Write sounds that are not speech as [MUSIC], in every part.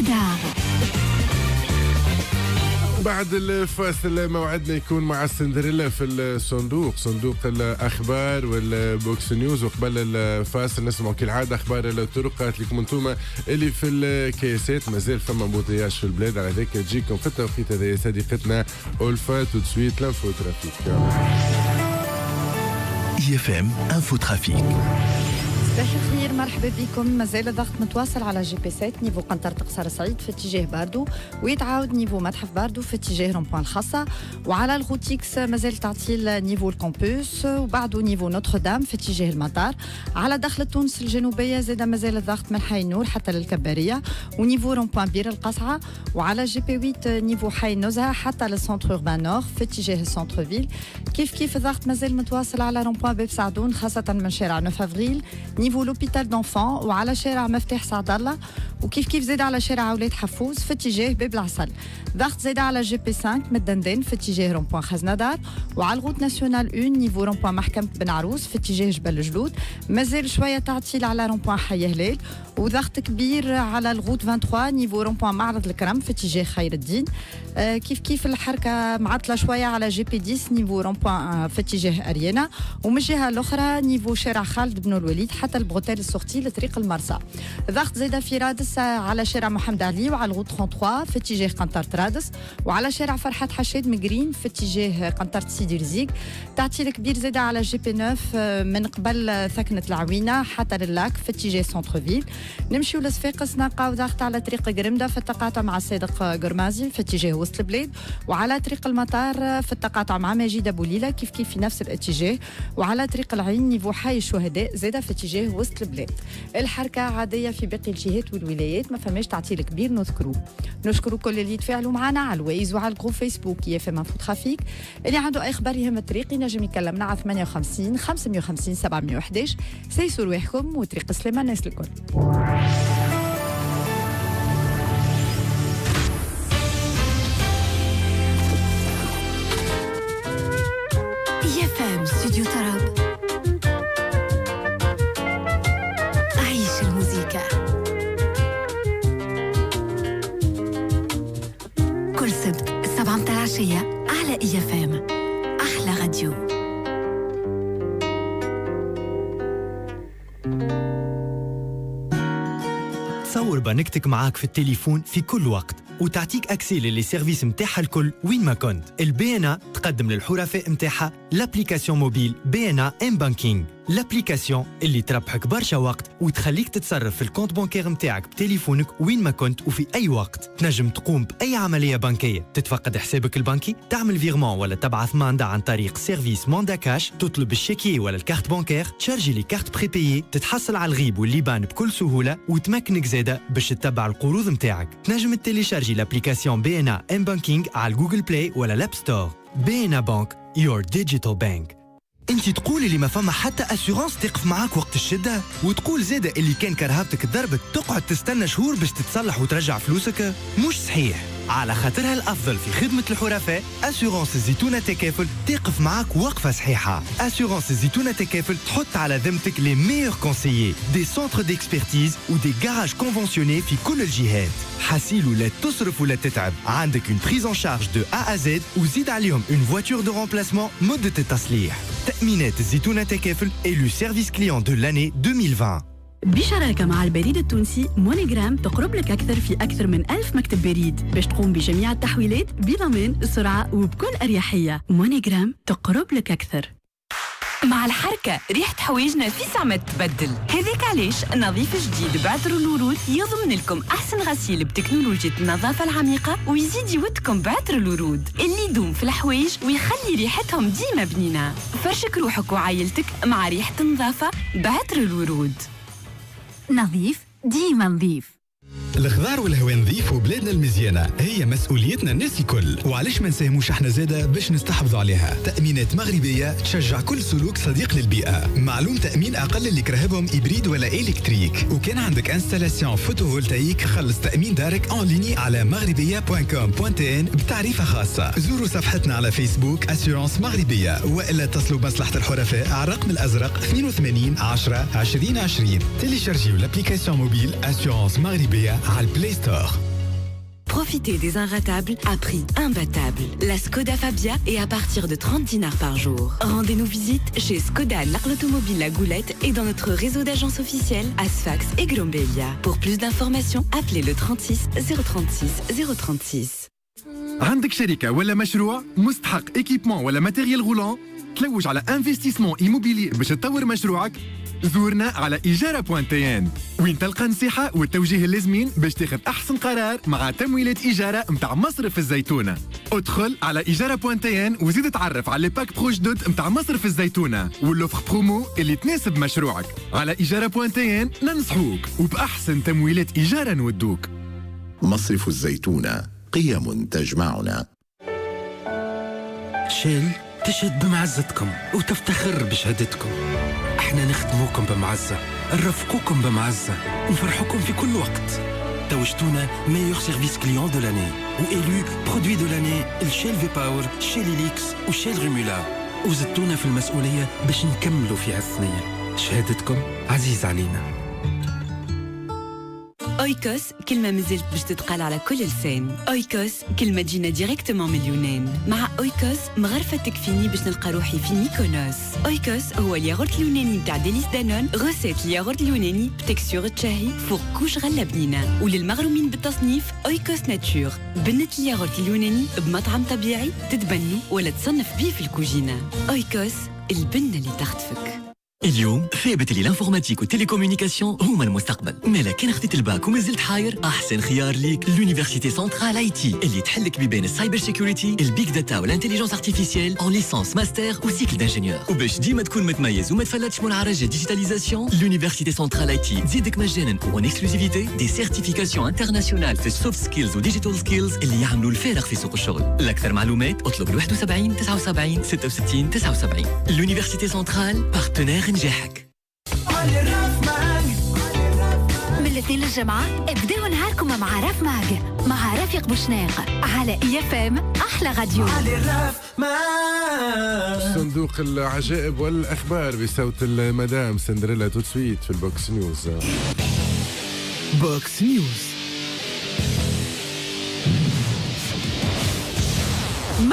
رادار بعد الفاصل موعدنا يكون مع السندريلا في الصندوق. صندوق الأخبار وال box news. وقبل الفاصل نسمعوا كالعادة أخبار الطرقات لكم أنتم اللي في الكيسات مازال فما embouteillage في البلاد. على ذلك تجيكم في التوقيت هذا صديقتنا اولفا tout de suite l'info trafic IFM info trafic الخير مرحبا بكم. مازال الضغط متواصل على GP 7 niveau قنطرة قصر سعيد في اتجاه باردو ويتعاود niveau متحف باردو في اتجاه rond-point الخاصة وعلى ال route X مازال تعطيل niveau ال campus وبعده niveau Notre Dame في اتجاه المطار. على دخل تونس الجنوبية زاد مازال الضغط من حي النور حتى للكبارية و niveau rond-point بير القصعة. وعلى GP 8 niveau حي النزهة حتى لل centre urbain nord في اتجاه ال centre ville كيف كيف الضغط مازال متواصل على rond-point باب سعدون خاصة من شارع 9 افريل niveau l'hôpital d'enfants وعلى شارع مفتاح سعد الله وكيف كيف زاد على شارع أولاد حفوز في اتجاه باب العسل ضغط زاد على GP 5 مدندن في اتجاه rond-point خزندار وعلى ال route nationale 1 niveau rond-point محكمة بن عروس في اتجاه جبل الجلود مازال شوية تعطيل على rond-point حي هلال وضغط كبير على ال route 23 niveau rond-point معرض الكرم في اتجاه خير الدين. آه كيف كيف الحركة معطلة شوية على GP 10 niveau rond-point في اتجاه أريانا. ومن الجهة الأخرى niveau شارع خالد بن الوليد حتى ال bretelle ال sortie لطريق المرسى. ضغط زيادة في رادس على شارع محمد علي وعلى ال route 33 في اتجاه قنطرة رادس. وعلى شارع فرحات حشاد مقرين في اتجاه قنطرة سيدي رزيق. تعطيل كبير زيادة على GP 9 من قبل ثكنة العوينة حتى لل lac في اتجاه centre ville نمشيو لصفاقس نلقاو ضغط على طريق قرمدة في التقاطع مع صادق قرمازي في اتجاه وسط البلاد وعلى طريق المطار في التقاطع مع مجيد أبو ليلى كيف كيف في نفس الاتجاه وعلى طريق العين niveau حي الشهداء زادة في اتجاه وسط البلاد. الحركة عادية في باقي الجهات والولايات ما فماش تعطيل كبير نذكروه نشكروا كل اللي يتفاعلوا معنا على ال Waze وعلى ال groupe Facebook IFM info trafic اللي عنده أي خبر يهم الطريق ينجم يكلمنا على 58 550 711 سيسوا رواحكم وطريق سلامة الناس الكل. اي اف بنكتك معاك في التليفون في كل وقت وتعطيك accès ل les services متاعها الكل وين ما كنت. ال BNA تقدم للحرفاء متاعها l'application mobile BNA M Banking l'application اللي تربحك برشا وقت وتخليك تتصرف في ال compte bancaire متاعك بتليفونك وين ما كنت وفي اي وقت تنجم تقوم باي عمليه بنكيه تتفقد حسابك البنكي تعمل virement ولا تبعث mandat عن طريق service mandat cash تطلب ال chéquier ولا ال carte bancaire تشارجي les cartes prépayées تتحصل على ال RIB وال IBAN بكل سهوله وتمكنك زاده باش تتبع القروض متاعك تنجم تيليشارجي l'application BNA M Banking على Google Play ولا ال App Store BNA Bank your digital bank انت تقولي اللي ما فما حتى assurance تقف معاك وقت الشدة وتقول زاده اللي كان كرهبتك ضربت تقعد تستنى شهور باش تتصلح وترجع فلوسك؟ مش صحيح. على خاطرها الأفضل في خدمة الحرفاء. assurance الزيتونه تكافل تقف معاك وقفة صحيحة. assurance الزيتونه تكافل تحط على ذمتك les meilleurs conseils des centres d'expertise و des garages conventionnés في كل الجهات. حاسيل ولا تصرف ولا تتعب. عندك une prise en charge de A à Z وزيد عليهم une voiture de remplacement مدة التصليح. تأمينات الزيتونه تكافل élu service client de l'année 2020 بشراكة مع البريد التونسي MoneyGram تقرب لك أكثر في أكثر من ألف مكتب بريد. باش تقوم بجميع التحويلات بضمان سرعة وبكل أريحية. MoneyGram تقرب لك أكثر. مع الحركة ريحة حوايجنا في ساعة تبدل. هذاك علاش نظيف جديد بعطر الورود يضمن لكم أحسن غسيل بتكنولوجيا النظافة العميقة ويزيد يودكم بعطر الورود اللي يدوم في الحوايج ويخلي ريحتهم ديما بنينة. فرشك روحك وعائلتك مع ريحة النظافة بعطر الورود نظيف ديما نظيف. الخضار والهواء نظيف وبلادنا المزيانة هي مسؤوليتنا الناس الكل. وعلاش ما نساهموش إحنا زادة باش نستحفظوا عليها؟ تأمينات مغربية تشجع كل سلوك صديق للبيئة. معلوم تأمين أقل اللي كراهبهم hybrides ولا électriques. وكان عندك installation photovoltaïque خلص تأمين دارك en ligne على maghrebia.com.tn بتعريفة خاصة. زوروا صفحتنا على فيسبوك assurances مغربية. وإلا اتصلوا بمصلحة الحرفاء على الرقم الأزرق 82 10 20 20 تيليشارجيو l'application mobile assurances مغربية. على البلاي ستور Profitez des inratables à prix imbattable. La Skoda Fabia est à partir de 30 dinars par jour. Rendez-nous visite chez Skoda l'Arle Automobile La Goulette et dans notre réseau d'agences officielles Asfax et Grombelia. Pour plus d'informations, appelez le 36 036 036. عندك شركة ولا مشروع مستحق ايكيبمون ولا ماتيريال غولون تلوج على انفستيسمون ايموبيلي باش تطور مشروعك زورنا على إيجارة point tn وين تلقى نصيحة والتوجيه اللازمين باش تاخذ أحسن قرار مع تمويلات إيجارة متاع مصرف الزيتونة. ادخل على إيجارة point tn وزيد تعرف على باك بروش دوت متاع مصرف الزيتونة و les offres promo اللي تناسب مشروعك. على إيجارة point tn ننصحوك وبأحسن تمويلات إيجارة نودوك. مصرف الزيتونة قيم تجمعنا. Shell تشهد بمعزتكم وتفتخر بشهادتكم. إحنا نخدموكم بمعزة نرفقوكم بمعزة نفرحوكم في كل وقت. توجتونا meilleur service client de l'année و élu produit de l'année ال Shell V-Power Shell Helix و Shell Rimula وزدتونا في المسؤولية باش نكملوا في هالثنية شهادتكم عزيز علينا. Oikos كلمة مازالت باش تتقال على كل لسان. Oikos كلمة تجينا directement من اليونان. مع Oikos مغرفة تكفيني باش نلقى روحي في ميكونوس Oikos هو الياغورت اليوناني نتاع ديليس دانون recette الياغورت اليوناني ب texture تشاهي فوق couche غلة بنينة وللمغرومين بالتصنيف Oikos nature بنة الياغورت اليوناني بمطعم طبيعي تتبنوا ولا تصنف بيه في الكوجينة. Oikos البنة اللي تخطفك. اليوم ثابت اللي ال informatique وال télécommunication هما المستقبل. مالا كان خديت الباك ومازلت حاير. أحسن خيار ليك l'Université Centrale IT اللي تحلك بين السايبر سيكوريتي البيك داتا والإنتليجنس أرتيفيسيال أون ليسونس ماستر وسيكل دانجينيور. وباش ديما تكون متميز وما تفلتش من عرج ال digitalisation l'Université Centrale IT تزيدك مجانا و en exclusivité des certifications internationales في ال soft skills و digital skills اللي يعملوا الفارق في سوق الشغل. لأكثر معلومات اطلب 71 79 66 79 l'Université Centrale partenaire نجاحك. من الاثنين للجمعة ابدأوا نهاركم مع راف ماغ مع رافق بوشناق على IFM أحلى راديو. صندوق العجائب والأخبار بصوت المدام سندريلا توت في ال box news. box news.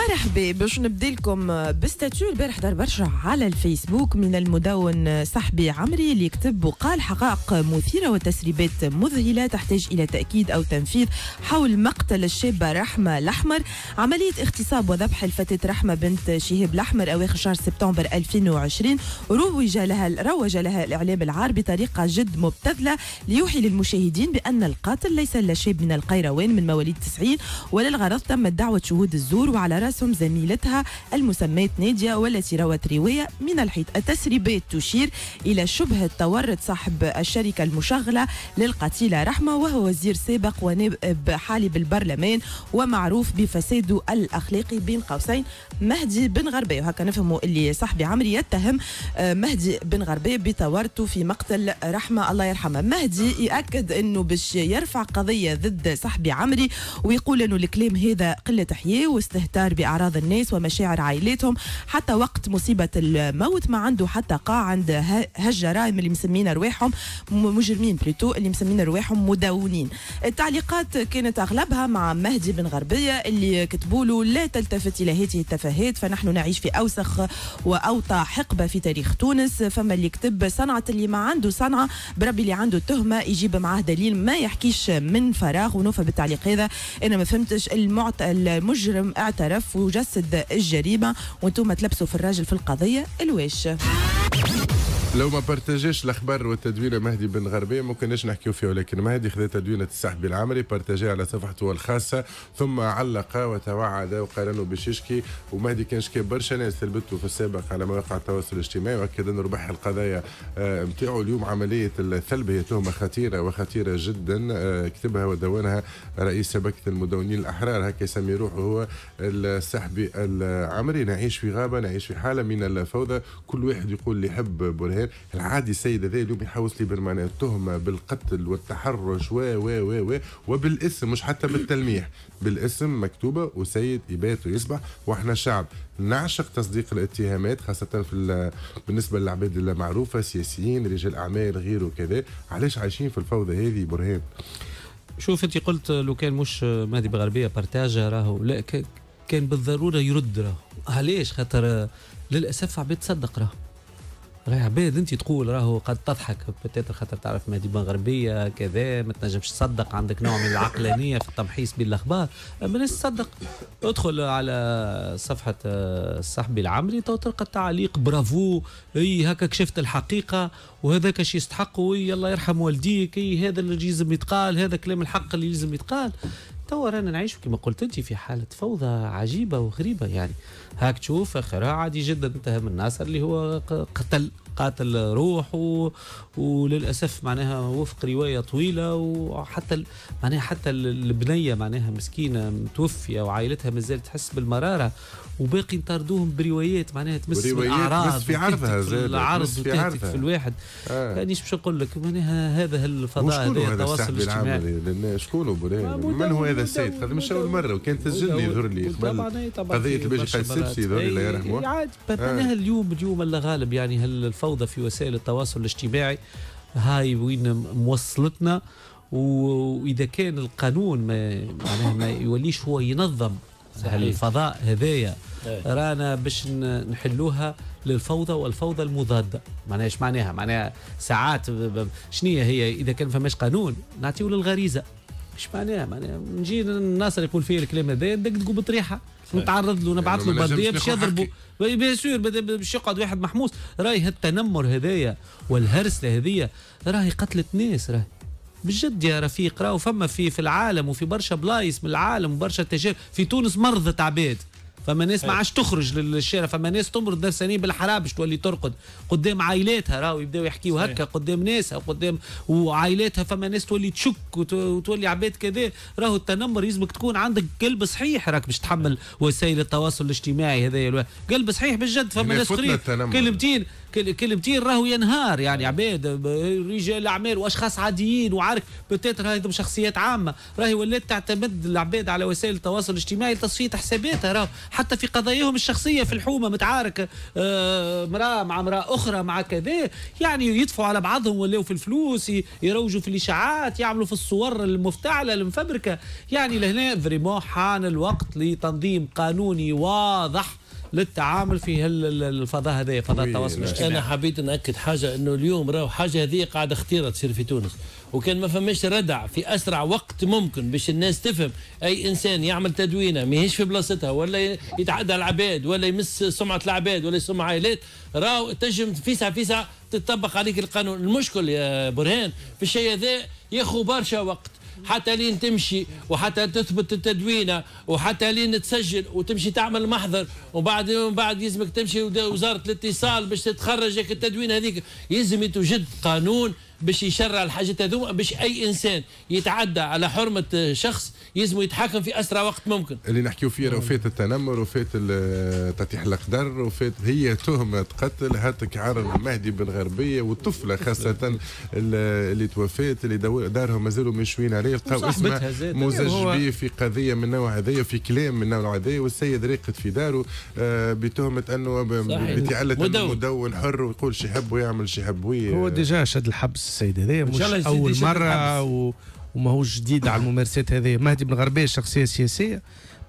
مرحبا باش نبدا لكم ب statut البارح دار برشا على الفيسبوك من المدون صاحبي عمري اللي كتب وقال حقائق مثيرة وتسريبات مذهلة تحتاج إلى تأكيد أو تفنيد حول مقتل الشابة رحمة الأحمر. عملية اغتصاب وذبح الفتاة رحمة بنت شهاب الأحمر أواخر شهر سبتمبر 2020 روج لها روج لها الإعلام العار بطريقة جد مبتذلة ليوحي للمشاهدين بأن القاتل ليس إلا شاب من القيروان من مواليد 90 وللغرض تمت دعوة شهود الزور وعلى راسهم زميلتها المسماة نادية والتي روت رواية من الحيط التسريبات تشير إلى شبهة تورط صاحب الشركة المشغلة للقتيلة رحمة وهو وزير سابق ونائب حالي بالبرلمان ومعروف بفساده الأخلاقي بين قوسين مهدي بن غربي. وهكا نفهموا اللي صاحبي عمري يتهم آه، مهدي بن غربي بتورطه في مقتل رحمة. الله يرحمها مهدي يأكد أنه باش يرفع قضية ضد صاحبي عمري ويقول أنه الكلام هذا قلة حياة واستهتار بأعراض الناس ومشاعر عائلاتهم حتى وقت مصيبة الموت. ما عنده حتى قاع عند هالجرائم اللي مسمين رواحهم. مجرمين بلوتو اللي مسمين رواحهم مدونين التعليقات كانت أغلبها مع مهدي بن غربية اللي كتبوا له لا تلتفت إلى هذه التفاهات فنحن نعيش في أوسخ وأوطى حقبة في تاريخ تونس. فما اللي كتب صنعة اللي ما عنده صنعة بربي اللي عنده تهمة يجيب معاه دليل ما يحكيش من فراغ. ونوفى بالتعليق هذا. أنا ما فهمتش المعت... المجرم اعترف وجسد الجريمة وأنتم تلبسوا في الراجل في القضية الواش لو ما بارتاجيش الأخبار والتدوينه مهدي بن غربيه ما كناش نحكيو فيه ولكن مهدي خذا تدوينه السحبي العمري بارتاجيه على صفحته الخاصه ثم علق وتوعد وقال انه باش يشكي ومهدي كان شكي برشا ناس ثبتوا في السابق على مواقع التواصل الاجتماعي وأكد أنه ربح القضايا نتاعو اليوم عملية الثلب هي تهمة خطيرة وخطيرة جدا آه، كتبها ودونها رئيس شبكه المدونين الأحرار هكا يسمي روحه هو السحبي العمري. نعيش في غابة نعيش في حالة من الفوضى كل واحد يقول اللي يحب برهان. العادي السيد هذا اليوم يحوس لي بالمعنى التهمه بالقتل والتحرش و و و و وبالاسم مش حتى بالتلميح. بالاسم مكتوبة وسيد يبات ويصبح وإحنا شعب نعشق تصديق الاتهامات خاصة في ال- بالنسبة للعباد المعروفة سياسيين رجال أعمال غيره وكذا. علاش عايشين في الفوضى هذه برهان؟ شوف انت قلت لو كان مش مهدي بغربية بارتاجا راهو لا كان بالضرورة يرد راهو. علاش؟ خاطر للأسف عباد تصدق راهو. عباد انت تقول راهو قد تضحك. بتاتر خاطر تعرف مهدي بن غربية كذا ما تنجمش تصدق عندك نوع من العقلانية في التمحيص بين الاخبار أما الناس تصدق ادخل على صفحة آه، صاحبي العمري تو تلقى التعليق. برافو. إي هكا كشفت الحقيقة وهذاك شي يستحق oui الله يرحم والديك. إي هذا اللي لازم يتقال هذا كلام الحق اللي لازم يتقال. توا رانا نعيش كما قلت انت في حالة فوضى عجيبة وغريبة. يعني هاك تشوف اخرها عادي جدا انتهى من ناصر اللي هو قتل. قاتل روح و... وللأسف معناها وفق رواية طويلة وحتى ال... معناها حتى ال- البنية معناها مسكينة متوفية وعائلتها مازالت تحس بالمرارة وباقي نطاردوهم بروايات معناها تمس الأعراض في عرضها في العرض في عرضها. في الواحد آه. يعني باش نقول لك معناها هذا الفضاء هذا التواصل الاجتماعي شكون من هو هذا السيد هذا مش أول. مرة وكان تسجلني يظهر لي قبل طبعا قضية الباجي قيس مرات. سبسي ذول الله أي- يرحمه عاد آه. معناها اليوم اليوم الله غالب يعني هال- الفوضى في وسائل التواصل الاجتماعي. هاي وين موصلتنا. وإذا كان القانون ما معناها ما يوليش هو ينظم صحيح. الفضاء هذايا إيه. رانا باش نحلوها للفوضى والفوضى المضادة. معناها إيش معناها؟ معناها ساعات شنية هي؟ إذا كان فماش قانون نعطيو للغريزة. إيش معناها معناها نجي الناس اللي يقول فيه الكلام هذا ندقدقوا بطريحة نتعرض له نبعث له برديه باش يضربوا. بيان سور باش يقعد واحد محموس. راهي هالتنمر هذايا والهرسله هذيا راهي قتلت ناس راهي. بجد يا رفيق راهو فما في في العالم وفي برشا بلايص من العالم وبرشا تجارب. في تونس مرضت عباد فما ناس ما عادش تخرج للشارع فما ناس تمرض نفسانيا بالحرام باش تولي ترقد. قدام عائلاتها راهو يبداو يحكيوا هكا قدام ناسها وقدام وعائلاتها فما ناس تولي تشك وت- وتولي عباد كذا. راهو التنمر يلزمك تكون عندك قلب صحيح راك باش تحمل وسائل التواصل الاجتماعي هذايا قلب صحيح بجد فما ناس. كلمتين. كل- كلمتين راهو ينهار. يعني عباد ب- رجال اعمال وأشخاص عاديين وعارف بتاتر هذم شخصيات عامة. راهي ولات تعتمد العباد على وسائل التواصل الاجتماعي لتصفية حساباتها. راهو حتى في قضاياهم الشخصية في الحومة متعارك آه، امراه مع امراه أخرى مع كذا. يعني يدفعوا على بعضهم ولاو في الفلوس يروجوا في الإشاعات يعملوا في الصور المفتعلة المفبركة. يعني لهنا فريمون حان الوقت لتنظيم قانوني واضح. للتعامل في الفضاء هذا فضاء التواصل الاجتماعي. أنا حبيت ناكد حاجة إنه اليوم راهو حاجة هذه قاعدة خطيرة تصير في تونس. وكان ما فماش ردع في أسرع وقت ممكن باش الناس تفهم. أي إنسان يعمل تدوينة ماهيش في بلاصتها ولا يتعدى على العباد ولا يمس سمعة العباد ولا يسمع عائلات راهو تنجم في ساعه في ساعه تطبق عليك القانون. المشكل يا برهان في الشيء هذا ياخذ برشا وقت. حتى لين تمشي وحتى تثبت التدوينة وحتى لين تسجل وتمشي تعمل محضر وبعد بعد يلزمك تمشي وزارة الاتصال باش تتخرج هيك التدوين هذيك يلزم يتوجد قانون باش يشرع الحاجات هذوما باش أي إنسان يتعدى على حرمة شخص يلزم يتحكم في أسرع وقت ممكن اللي نحكيو فيه راه فات التنمر وفات تطيح القدر وفات هي تهمة قتل هاتك عرض المهدي بالغربية والطفلة خاصة ال- اللي توفات اللي دارهم مازالوا مشوين عليه لقاو اسمه. مزج به في قضية من النوع هذايا في كلام من النوع هذايا والسيد راقد في داره آه، بتهمة أنه. بتعلة مدون. مدون حر ويقول شي يحب ويعمل شي يحب oui هو déjà شد الحبس السيد هذا إن مش أول مرة. وماهوش جديد على الممارسات هذه مهدي بن غربيه شخصية سياسية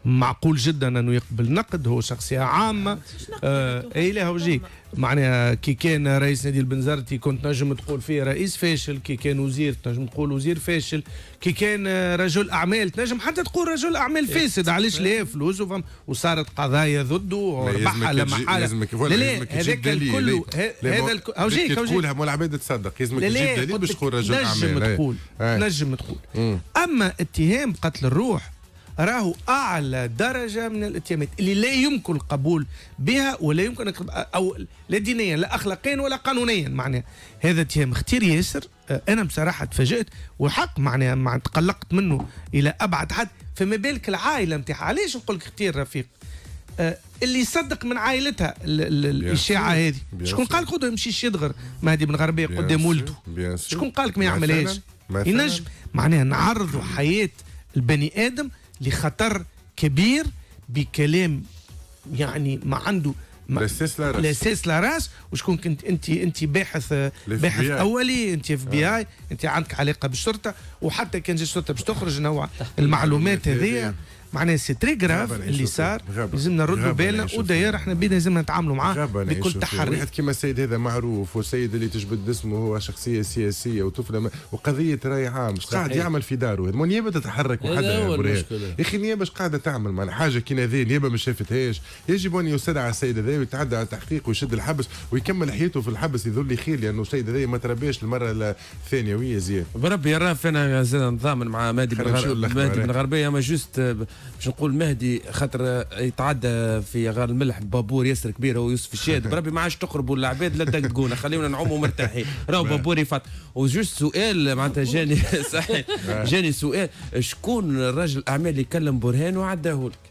معقول جدا انه يقبل نقد. هو شخصية عامة. آه اي لا وجهي معناها كي كان رئيس نادي البنزرتي كنت نجم تقول فيه رئيس فاشل كي كان وزير تنجم تقول وزير فاشل كي كان رجل أعمال تنجم حتى تقول رجل أعمال فاسد. علاش لا؟ فلوس وفهم. وصارت قضايا ضده تجي- محاله يلزمك لا هذاك. الكل لا، لا، هذا هوجيك هوجيك تقولها مو العباد تصدق. يلزمك لا تجيب لا دليل باش تقول رجل اعمال نجم أي. تقول. نجم تقول. أما اتهام قتل الروح راهو أعلى درجة من الاتهامات اللي لا يمكن القبول بها ولا يمكن أو لا دينيا لا اخلاقيا ولا قانونيا معناها. هذا اتهام خطير ياسر. آه، أنا بصراحة تفاجأت وحق معناها مع تقلقت منه إلى أبعد حد. فما بالك العائلة نتاعها علاش نقول لك خطير رفيق؟ آه، اللي يصدق من عائلتها ال- ال- الإشاعة. هذه. شكون. قال لك ما يمشيش يدغر مهدي بن غربيه قدام. ولده. شكون قال لك ما يعملهاش. ينجم. معناها نعرضوا حياة البني آدم لخطر كبير بكلام يعني ما عنده الاساس لا رأس. الاساس لا رأس. وشكون كنت انت أنت باحث باحث. أولي أنت اف بي آي أنت عندك علاقة بالشرطة. وحتى كان جا الشرطة باش تخرج نوع المعلومات هذيا. معناها c'est très grave اللي صار. لازمنا نردوا بالنا وداير إحنا بينا لازمنا نتعاملوا معاه بكل. تحري. واحد كيما السيد هذا معروف والسيد اللي تجبد اسمه هو شخصية سياسية وطفلة ما- وقضية راي عام مش قاعد. يعمل في داره. ما النيابه تتحرك وحدها يا أخي النيابة إيش قاعدة تعمل؟ معنا حاجة كي ذي النيابة ما شافتهاش. يجب أن يستدعى السيد هذا ويتعدى على التحقيق ويشد الحبس ويكمل حياته في الحبس يذل خير لأنه السيد هذا ما ترباش المرة الثانية ويا زياد بربي يا راف أنا زاد نتضامن مع مهدي بن غربية أما جوست باش نقول مهدي خاطر يتعدى في غار الملح بابور ياسر كبير هو يوسف الشاد [LAUGHS] بربي ما عادش تقربوا العباد لا تدقدقونا خلينا نعوموا مرتاحين. راهو [LAUGHS] بابور يفات وجوست سؤال معناتها جاني. [LAUGHS] صحيح. جاني سؤال. شكون الراجل الأعمال اللي كلم برهان وعداه لك.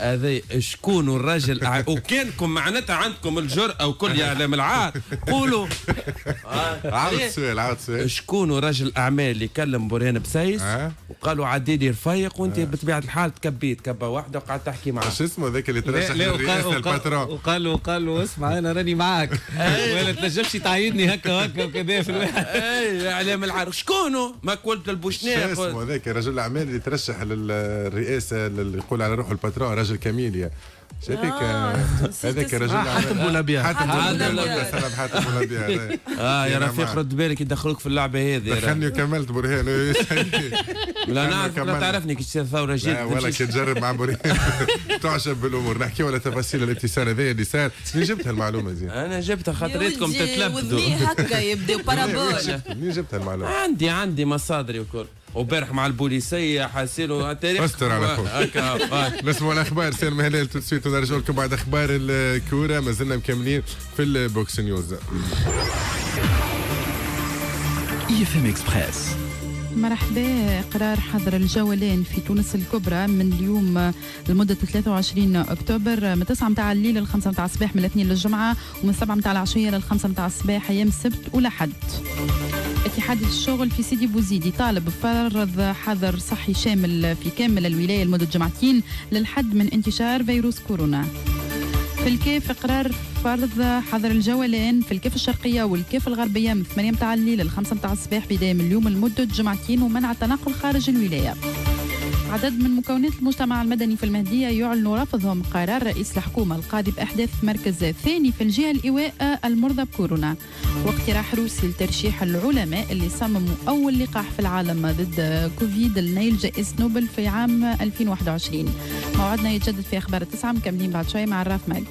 هذا شكون الراجل؟ الأع- وكانكم معناتها عندكم الجرأة وكل يعلم العار قولوا. عاود السؤال عاود السؤال. شكون رجل الأعمال اللي كلم برهان بسيس آه. وقالوا عدي لي رفيق وانت بطبيعة الحال تكبيت كبه واحدة وقعدت تحكي معاه شو اسمه ذاك اللي ترشح للرئاسة وقال ال patron؟ وقال وقال له اسمع أنا راني معاك. [LAUGHS] ولا تنجمش تعيدني هكا هكا وكذا في الواحد. اي اعلام العار شكونه؟ ما قلت شو البوشناق اسمه ذاك رجل الأعمال اللي ترشح للرئاسة اللي يقول على روحه ال patron رجل كاميليا آه، هذاك رجل اسمه. آه، حاتم بولابيا. حاتم حاتم بولابيا بولابيا. سلام حاتم بولابيا [LAUGHS] آه يا رفيق. رد بالك يدخلوك في اللعبة هذه. دخلني وكملت برهان [LAUGHS] لا نعرف. لا تعرفني كي تصير ثوره لا جديده ولا كي تجرب مع برهان [LAUGHS] تعجب بالأمور. نحكي ولا تفاصيل الاتصال هذا اللي صار منين جبت هالمعلومه زين؟ أنا جبتها خاطريتكم تتلبدوا. هكا يبداو بارابول. منين جبت هالمعلومه؟ عندي عندي مصادري وكل. وبارح مع البوليسيه حاسيلو تاريخ أستر على آه. نسمعوا الاخبار [LAUGHS] سالم هلال tout de suite ونرجع لكم بعد أخبار الكورة ما زلنا مكملين في ال Box News IFM Express. مرحبا. قرار حظر الجولان في تونس الكبرى من اليوم لمدة 23 أكتوبر. من 9 متاع الليل ل 5 متاع الصباح من الاثنين للجمعة ومن 7 متاع العشية لل 5 متاع الصباح أيام السبت ولحد. اتحاد الشغل في سيدي بوزيدي طالب بفرض حظر صحي شامل في كامل الولاية لمدة جمعتين للحد من انتشار فيروس كورونا. في الكيف قرار فرض حظر الجولان في الكيف الشرقية والكيف الغربية من 8 متاع الليل ل 5 متاع الصباح بداية من اليوم لمدة جمعتين ومنع التنقل خارج الولاية. عدد من مكونات المجتمع المدني في المهدية يعلن رفضهم قرار رئيس الحكومة القاضي بأحداث مركز ثاني في الجهة الإيواء المرضى بكورونا. واقتراح روسي لترشيح العلماء اللي صمموا أول لقاح في العالم ضد كوفيد لنيل جائزة نوبل في عام 2021 موعدنا يتجدد في أخبار التسعة مكملين بعد شوي مع ال RAF Mag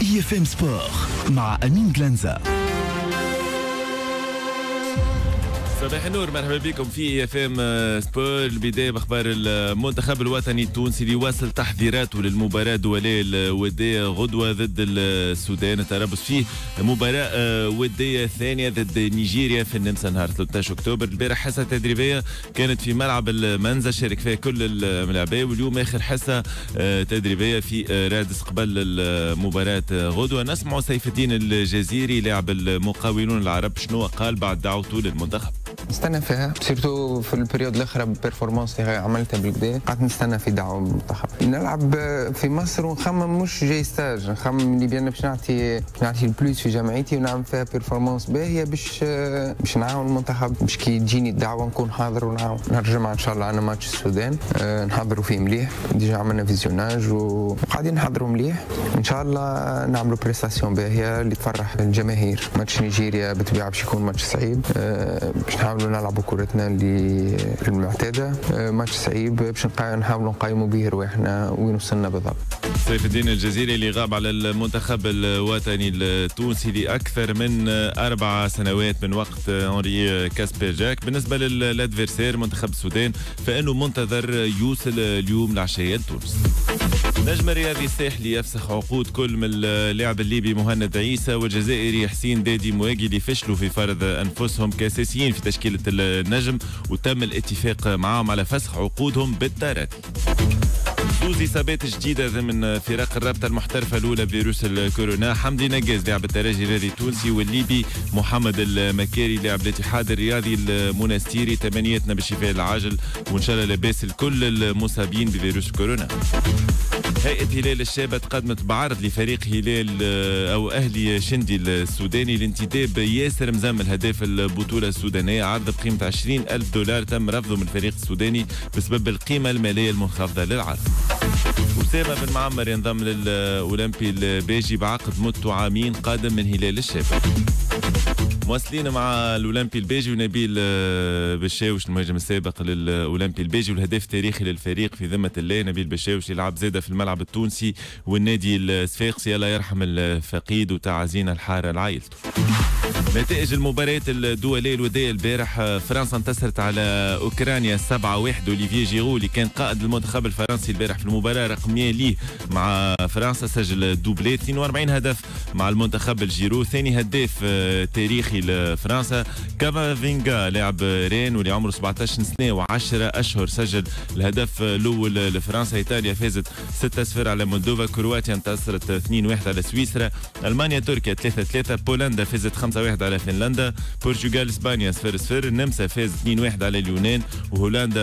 IFM Sport مع أمين جلانزا صباح النور مرحبا بكم في IFM Sport البدايه بأخبار المنتخب الوطني التونسي اللي واصل تحضيراته للمباراة الدوليه الودية غدوة ضد السودان. التربص فيه مباراة آه، ودية ثانية ضد نيجيريا في النمسا نهار 13 أكتوبر. البارح حصة تدريبية كانت في ملعب المنزه شارك فيها كل الملاعبيه واليوم آخر حصة آه، تدريبية في آه، رادس قبل المباراه غدوة. نسمع سيف الدين الجزيري لاعب المقاولون العرب شنو قال بعد دعوته للمنتخب؟ نستنى فيها. surtout في ال période الاخرى بال performance اللي عملتها بالكدا قعدت نستنى في دعوه من المنتخب. نلعب في مصر ونخمم مش جاي stage نخمم اللي بينا باش نعطي باش نعطي ال plus في جمعيتي ونعمل فيها performance باهية باش باش نعاون المنتخب. باش كي تجيني الدعوة نكون حاضر ونعاون. نرجع إن شاء الله عندنا ماتش السودان. آه، نحضروا فيه مليح. déjà عملنا visionnage وقاعدين نحضروا مليح. إن شاء الله نعملوا prestation باهية اللي تفرح الجماهير. ماتش نيجيريا بالطبيعه باش يكون ماتش صعيب. آه، باش نحاولوا نلعبوا كرتنا اللي المعتادة. آه، ماتش صعيب باش نحاولوا نقيموا به رواحنا وين وصلنا بالضبط. سيف الدين الجزيري اللي غاب على المنتخب الوطني التونسي لأكثر من أربع سنوات من وقت أنري كاسبر جاك. بالنسبة للأدفيرسير منتخب السودان فإنه منتظر يوصل اليوم العشية لتونس نجم الرياضي الساحلي يفسخ عقود كل من اللاعب الليبي مهند عيسى والجزائري حسين دادي مواجي اللي فشلوا في فرض أنفسهم كاساسيين في تشكيله النجم وتم الاتفاق معهم على فسخ عقودهم بالتراضي زوز إصابات جديدة ضمن فرق الرابطة المحترفة الأولى بفيروس الكورونا. حمدي نقاز لاعب الترجي الرياضي التونسي والليبي محمد المكاري لاعب الاتحاد الرياضي المنستيري تمنيتنا بالشفاء العاجل وإن شاء الله لاباس لكل المصابين بفيروس كورونا. هيئة هلال الشابة تقدمت بعرض لفريق هلال آه، أو أهلي شندي السوداني لانتداب ياسر مزمل هداف البطولة السودانية عرض بقيمة 20 ألف دولار تم رفضه من الفريق السوداني بسبب القيمة المالية المنخفضة للعرض. أسامة بن معمر ينضم للأولمبي البيجي بعقد مدته عامين قادم من هلال الشابة مواصلين مع الأولمبي الباجي ونبيل آه، بشاوش المهاجم السابق للأولمبي الباجي والهداف التاريخي للفريق في ذمة الله نبيل بشاوش يلعب زاده في الملعب التونسي والنادي الصفاقسي الله يرحم الفقيد وتعازينا الحارة لعائلته نتائج المباريات الدولية الودية البارح فرنسا انتصرت على أوكرانيا 7-1 أوليفييه جيرو اللي كان قائد المنتخب الفرنسي البارح في المباراة رقم مية ليه مع فرنسا سجل doublé 42 هدف مع المنتخب الجيرو. ثاني هداف آه، تاريخي لفرنسا كامافينغا لاعب رين واللي عمره 17 سنة و10 أشهر سجل الهدف الأول لفرنسا. إيطاليا فازت 6-0 على مولدوفا. كرواتيا انتصرت 2-1 على سويسرا. ألمانيا تركيا 3-3 بولندا فازت 5-1 على فنلندا برتغال إسبانيا 0-0 النمسا فاز 2-1 على اليونان وهولندا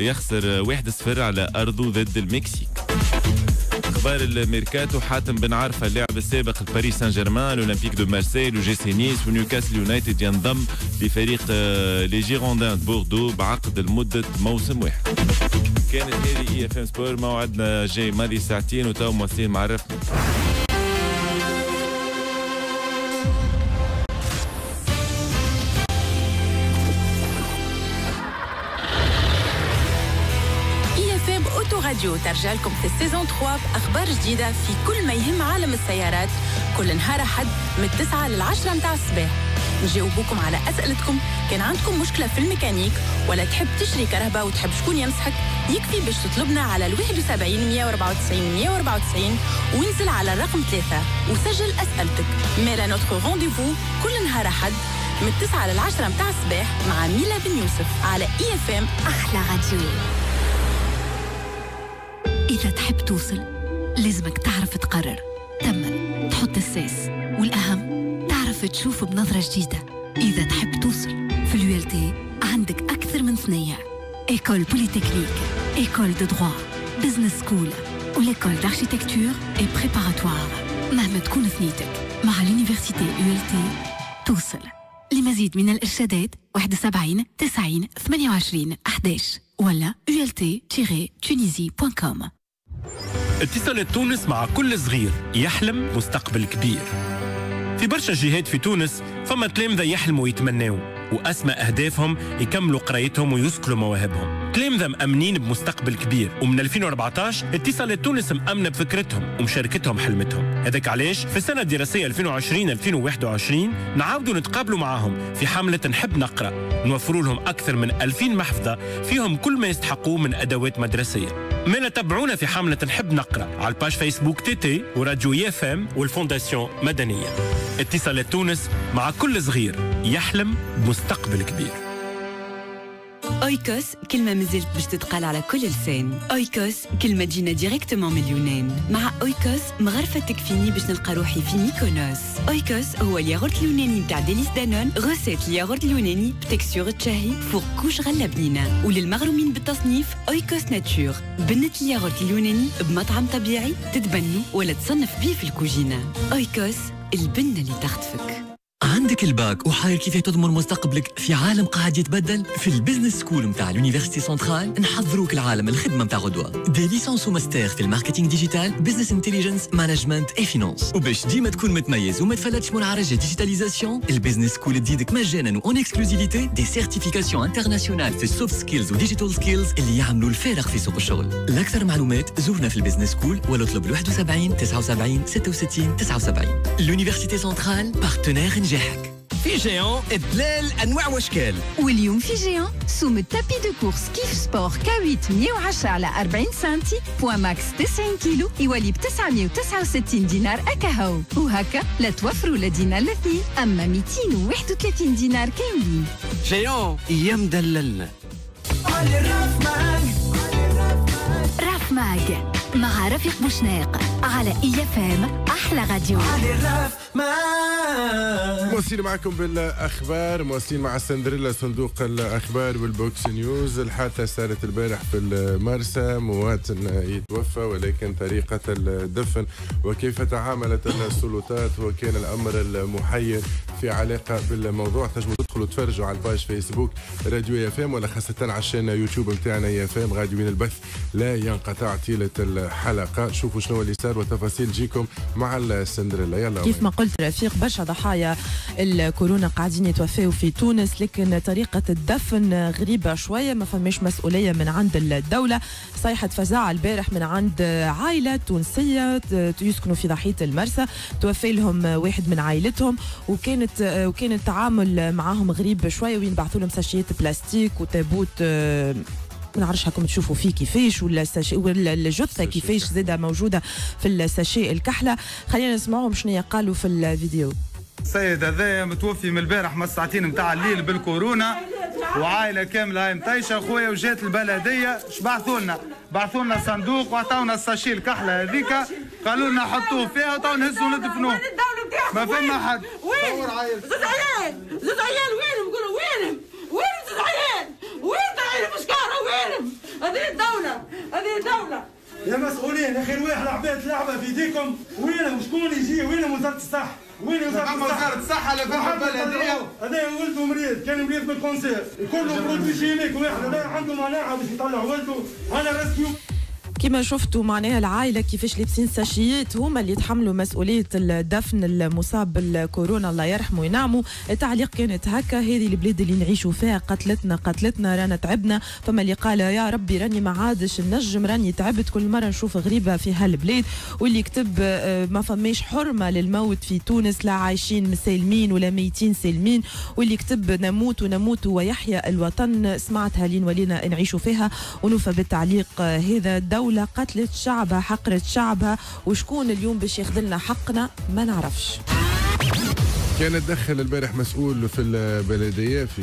يخسر 1-0 على أرضه ضد المكسيك. أخبار الميركاتو حاتم بن عرفه اللاعب السابق لباريس سان جيرمان ال Olympique de Marseille و OGC Nice ونيوكاسل يونايتد ينضم لفريق آه، Les Girondins Bordeaux بعقد لمدة موسم واحد. كانت هذه IFM Sport موعدنا جاي ماضي ساعتين وتو مع راديو ترجع لكم في ال saison 3 باخبار جديدة في كل ما يهم عالم السيارات. كل نهار أحد من 9 لل 10 متاع الصباح. نجاوبوكم على أسئلتكم. كان عندكم مشكلة في الميكانيك ولا تحب تشري كرهبة وتحب شكون ينصحك يكفي باش تطلبنا على ال 71 194 194 وانزل على الرقم 3 وسجل أسئلتك. مالا notre rendez-vous كل نهار أحد من 9 لل 10 متاع الصباح مع ميلا بن يوسف على IFM أحلى راديو. إذا تحب توصل لازمك تعرف تقرر. تمن تحط الساس. والأهم تعرف تشوف بنظرة جديدة. إذا تحب توصل في ال ULT عندك أكثر من ثنية école polytechnique école de droit business school و l'école d'architecture et préparatoire مهما تكون ثنيتك مع ال université ULT توصل. لمزيد من الإرشادات 71 90 28 11 ولا ult-tunisie.com اتصالات تونس مع كل صغير يحلم مستقبل كبير. في برشا جهات في تونس فما تلامذة يحلموا ويتمناوا وأسمى أهدافهم يكملوا قرايتهم ويسكلوا مواهبهم. تلامذة مأمنين بمستقبل كبير. ومن 2014 اتصالات تونس مأمنة بفكرتهم ومشاركتهم حلمتهم. هذاك علاش؟ في السنة الدراسية 2020-2021 نعاودوا نتقابلوا معاهم في حملة نحب نقرأ. نوفروا لهم أكثر من 2000 محفظة فيهم كل ما يستحقوه من أدوات مدرسية. مالا تابعونا في حملة نحب نقرأ على ال page Facebook TT وراديو IFM وال fondation مدنية. اتصالات تونس مع كل صغير يحلم بمستقبل كبير. أويكوس كلمة مازالت باش تتقال على كل لسان. أويكوس كلمة تجينا directement من اليونان. مع أويكوس مغرفة تكفيني باش نلقى روحي في ميكونوس. أويكوس هو الياغورت اليوناني نتاع ديليس دانون غوسيت الياغورت اليوناني ب texture تشهي فوق couche غلة بنينة. وللمغرومين بالتصنيف أويكوس nature. بنة الياغورت اليوناني بمطعم طبيعي تتبنوا ولا تصنف بيه في الكوجينة. أويكوس البنة اللي تخطفك. عندك الباك وحاير كيف تضمن مستقبلك في عالم قاعد يتبدل؟ في ال business school متاع ال université centrale نحضروك العالم الخدمة متاع غدوة. des licences و master في ال marketing digital business intelligence management et finance وباش ديما تكون متميز وما تفلتش من عرج digitalisation ال business school تزيدك مجانا و en exclusivité des certifications internationales في ال soft skills و digital skills اللي يعملوا الفارق في سوق الشغل. لاكثر معلومات زورنا في ال business school ولا اطلب ال 71 79 66 79 ال université centrale partenaire نجاحك. في جيون بلال أنواع وأشكال. واليوم في جيان سوم التابي دو كورس كيف سبور كا 110 على 40 سنتي بوا ماكس 90 كيلو يولي ب 969 دينار أكاهو. وهكا لا توفروا لا دينار الاثنين أما 231 دينار كاملين. جيون يا مدللنا راف ماج مع رفيق بوشناق على اي اف ام أحلى راديو. مواصلين معكم بالأخبار مواصلين مع سندريلا صندوق الأخبار وال box news. الحادثة صارت البارح في المرسى مواطن يتوفى ولكن طريقة الدفن وكيف تعاملت السلطات وكان الأمر المحير في علاقة بالموضوع. تنجموا تدخلوا تفرجوا على ال page Facebook راديو IFM ولا خاصة على ال chaîne YouTube نتاعنا IFM غادي وين البث؟ لا ينقطع طيلة الحلقة. شوفوا شنو اللي صار وتفاصيل جيكم مع السندريلا. يلا كيف ما قلت رفيق برشا ضحايا الكورونا قاعدين يتوفاو في تونس لكن طريقة الدفن غريبة شوية ما فماش مسؤولية من عند الدولة. صيحة فزاعة البارح من عند عائلة تونسية يسكنوا في ضحية المرسى. توفي لهم واحد من عائلتهم وكانت وكان التعامل معاهم غريب شوية وين بعثوا لهم ساشيات بلاستيك وتابوت نعرفش هاكم تشوفوا فيه كيفاش ولا الساشي ولا الجثة كيفاش زادة موجودة في الساشي الكحلة. خلينا نسمعوهم شنو قالوا في الفيديو. السيد هذا متوفي من البارح من الساعتين نتاع الليل بالكورونا وعائلة كاملة هاي مطيشه خويا وجات البلدية. شبعثوا لنا؟ بعثوا لنا صندوق وعطاونا الساشي الكحلة هذيك قالوا لنا حطوه فيها وتو نهزوا ندفنوه ما فما حد. وين؟ زوج عيال زوج عيال وينهم؟ قولوا وينهم؟ وين زوج عيال؟ وين عيال مشكارة وينهم هذه الدولة هذه الدولة. يا مسؤولين يا أخي الواحد عباد لعبه في إيديكم وينهم شكون يجي؟ وين وزارة الصحة؟ وين وزارة الصحة؟ وزارة الصحة لا فما بلديه هذا ولده مريض كان مريض بال cancer. كله produits chimiques واحد هذا عنده مناعة باش يطلع ولده. أنا risqué. كما شفتوا معناها العائلة كيفاش لابسين ساشيات هما اللي يتحملوا مسؤولية الدفن المصاب بالكورونا الله يرحمه وينعمه. التعليق كانت هكا هذه البلاد اللي نعيشوا فيها قتلتنا قتلتنا رانا تعبنا. فما اللي قال يا ربي راني ما عادش نجم راني تعبت كل مرة نشوف غريبة في هالبلاد. واللي يكتب ما فماش حرمة للموت في تونس لا عايشين سالمين ولا ميتين سالمين. واللي يكتب نموت ونموت ويحيا الوطن. سمعتها لين ولينا نعيشوا فيها. ونوفى بالتعليق هذا الدولة دولة قتلت شعبها حقرت شعبها وشكون اليوم باش ياخذ حقنا ما نعرفش. كان تدخل البارح مسؤول في البلدية في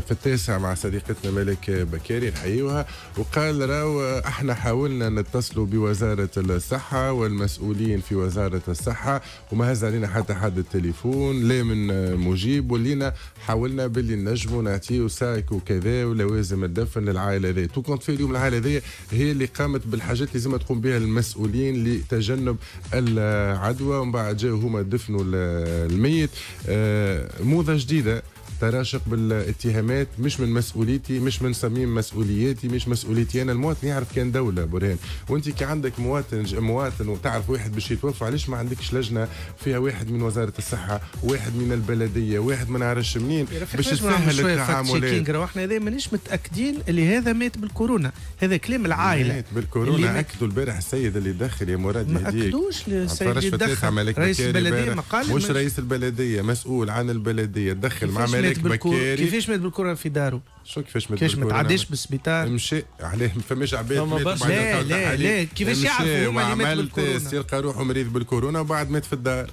في التاسع مع صديقتنا ملك بكاري نحيوها وقال راو إحنا حاولنا نتصلوا بوزارة الصحة والمسؤولين في وزارة الصحة وما هز علينا حتى حد التليفون لا من مجيب ولينا حاولنا باللي نجموا نعطيو سايك وكذا ولوازم الدفن للعائلة ذي تو كونت في اليوم العائلة ذي هي اللي قامت بالحاجات اللي لازم تقوم بها المسؤولين لتجنب العدوى ومن بعد جاوا هما دفنوا الميت. آه موضه جديده تراشق بالاتهامات مش من مسؤوليتي مش من صميم مسؤولياتي مش مسؤوليتي أنا. المواطن يعرف كان دولة برهان. وأنت كي عندك مواطن مواطن وتعرف واحد باش يتوفى علاش ما عندكش لجنة فيها واحد من وزارة الصحة واحد من البلدية واحد ما نعرفش منين باش تسهل التعاملات؟ إحنا هذا مانيش متأكدين اللي هذا مات بالكورونا. هذا كلام العائلة. مات بالكورونا أكدوا البارح السيد اللي دخل يا مراد ما أكدوش السيد اللي دخل. رئيس البلدية ما قال مش رئيس البلدية مسؤول عن البلدية. دخل مع ملك بكاري كيفاش مات بالكورونا في داره؟ شو كيفاش مات كيفاش ما تعداش بالسبيطار؟ مشي عليه ما فماش عباد لا لا لا. كيفاش يعرفوا هما اللي مات بالكورونا؟ سير روحه مريض بالكورونا وبعد مات في الدار.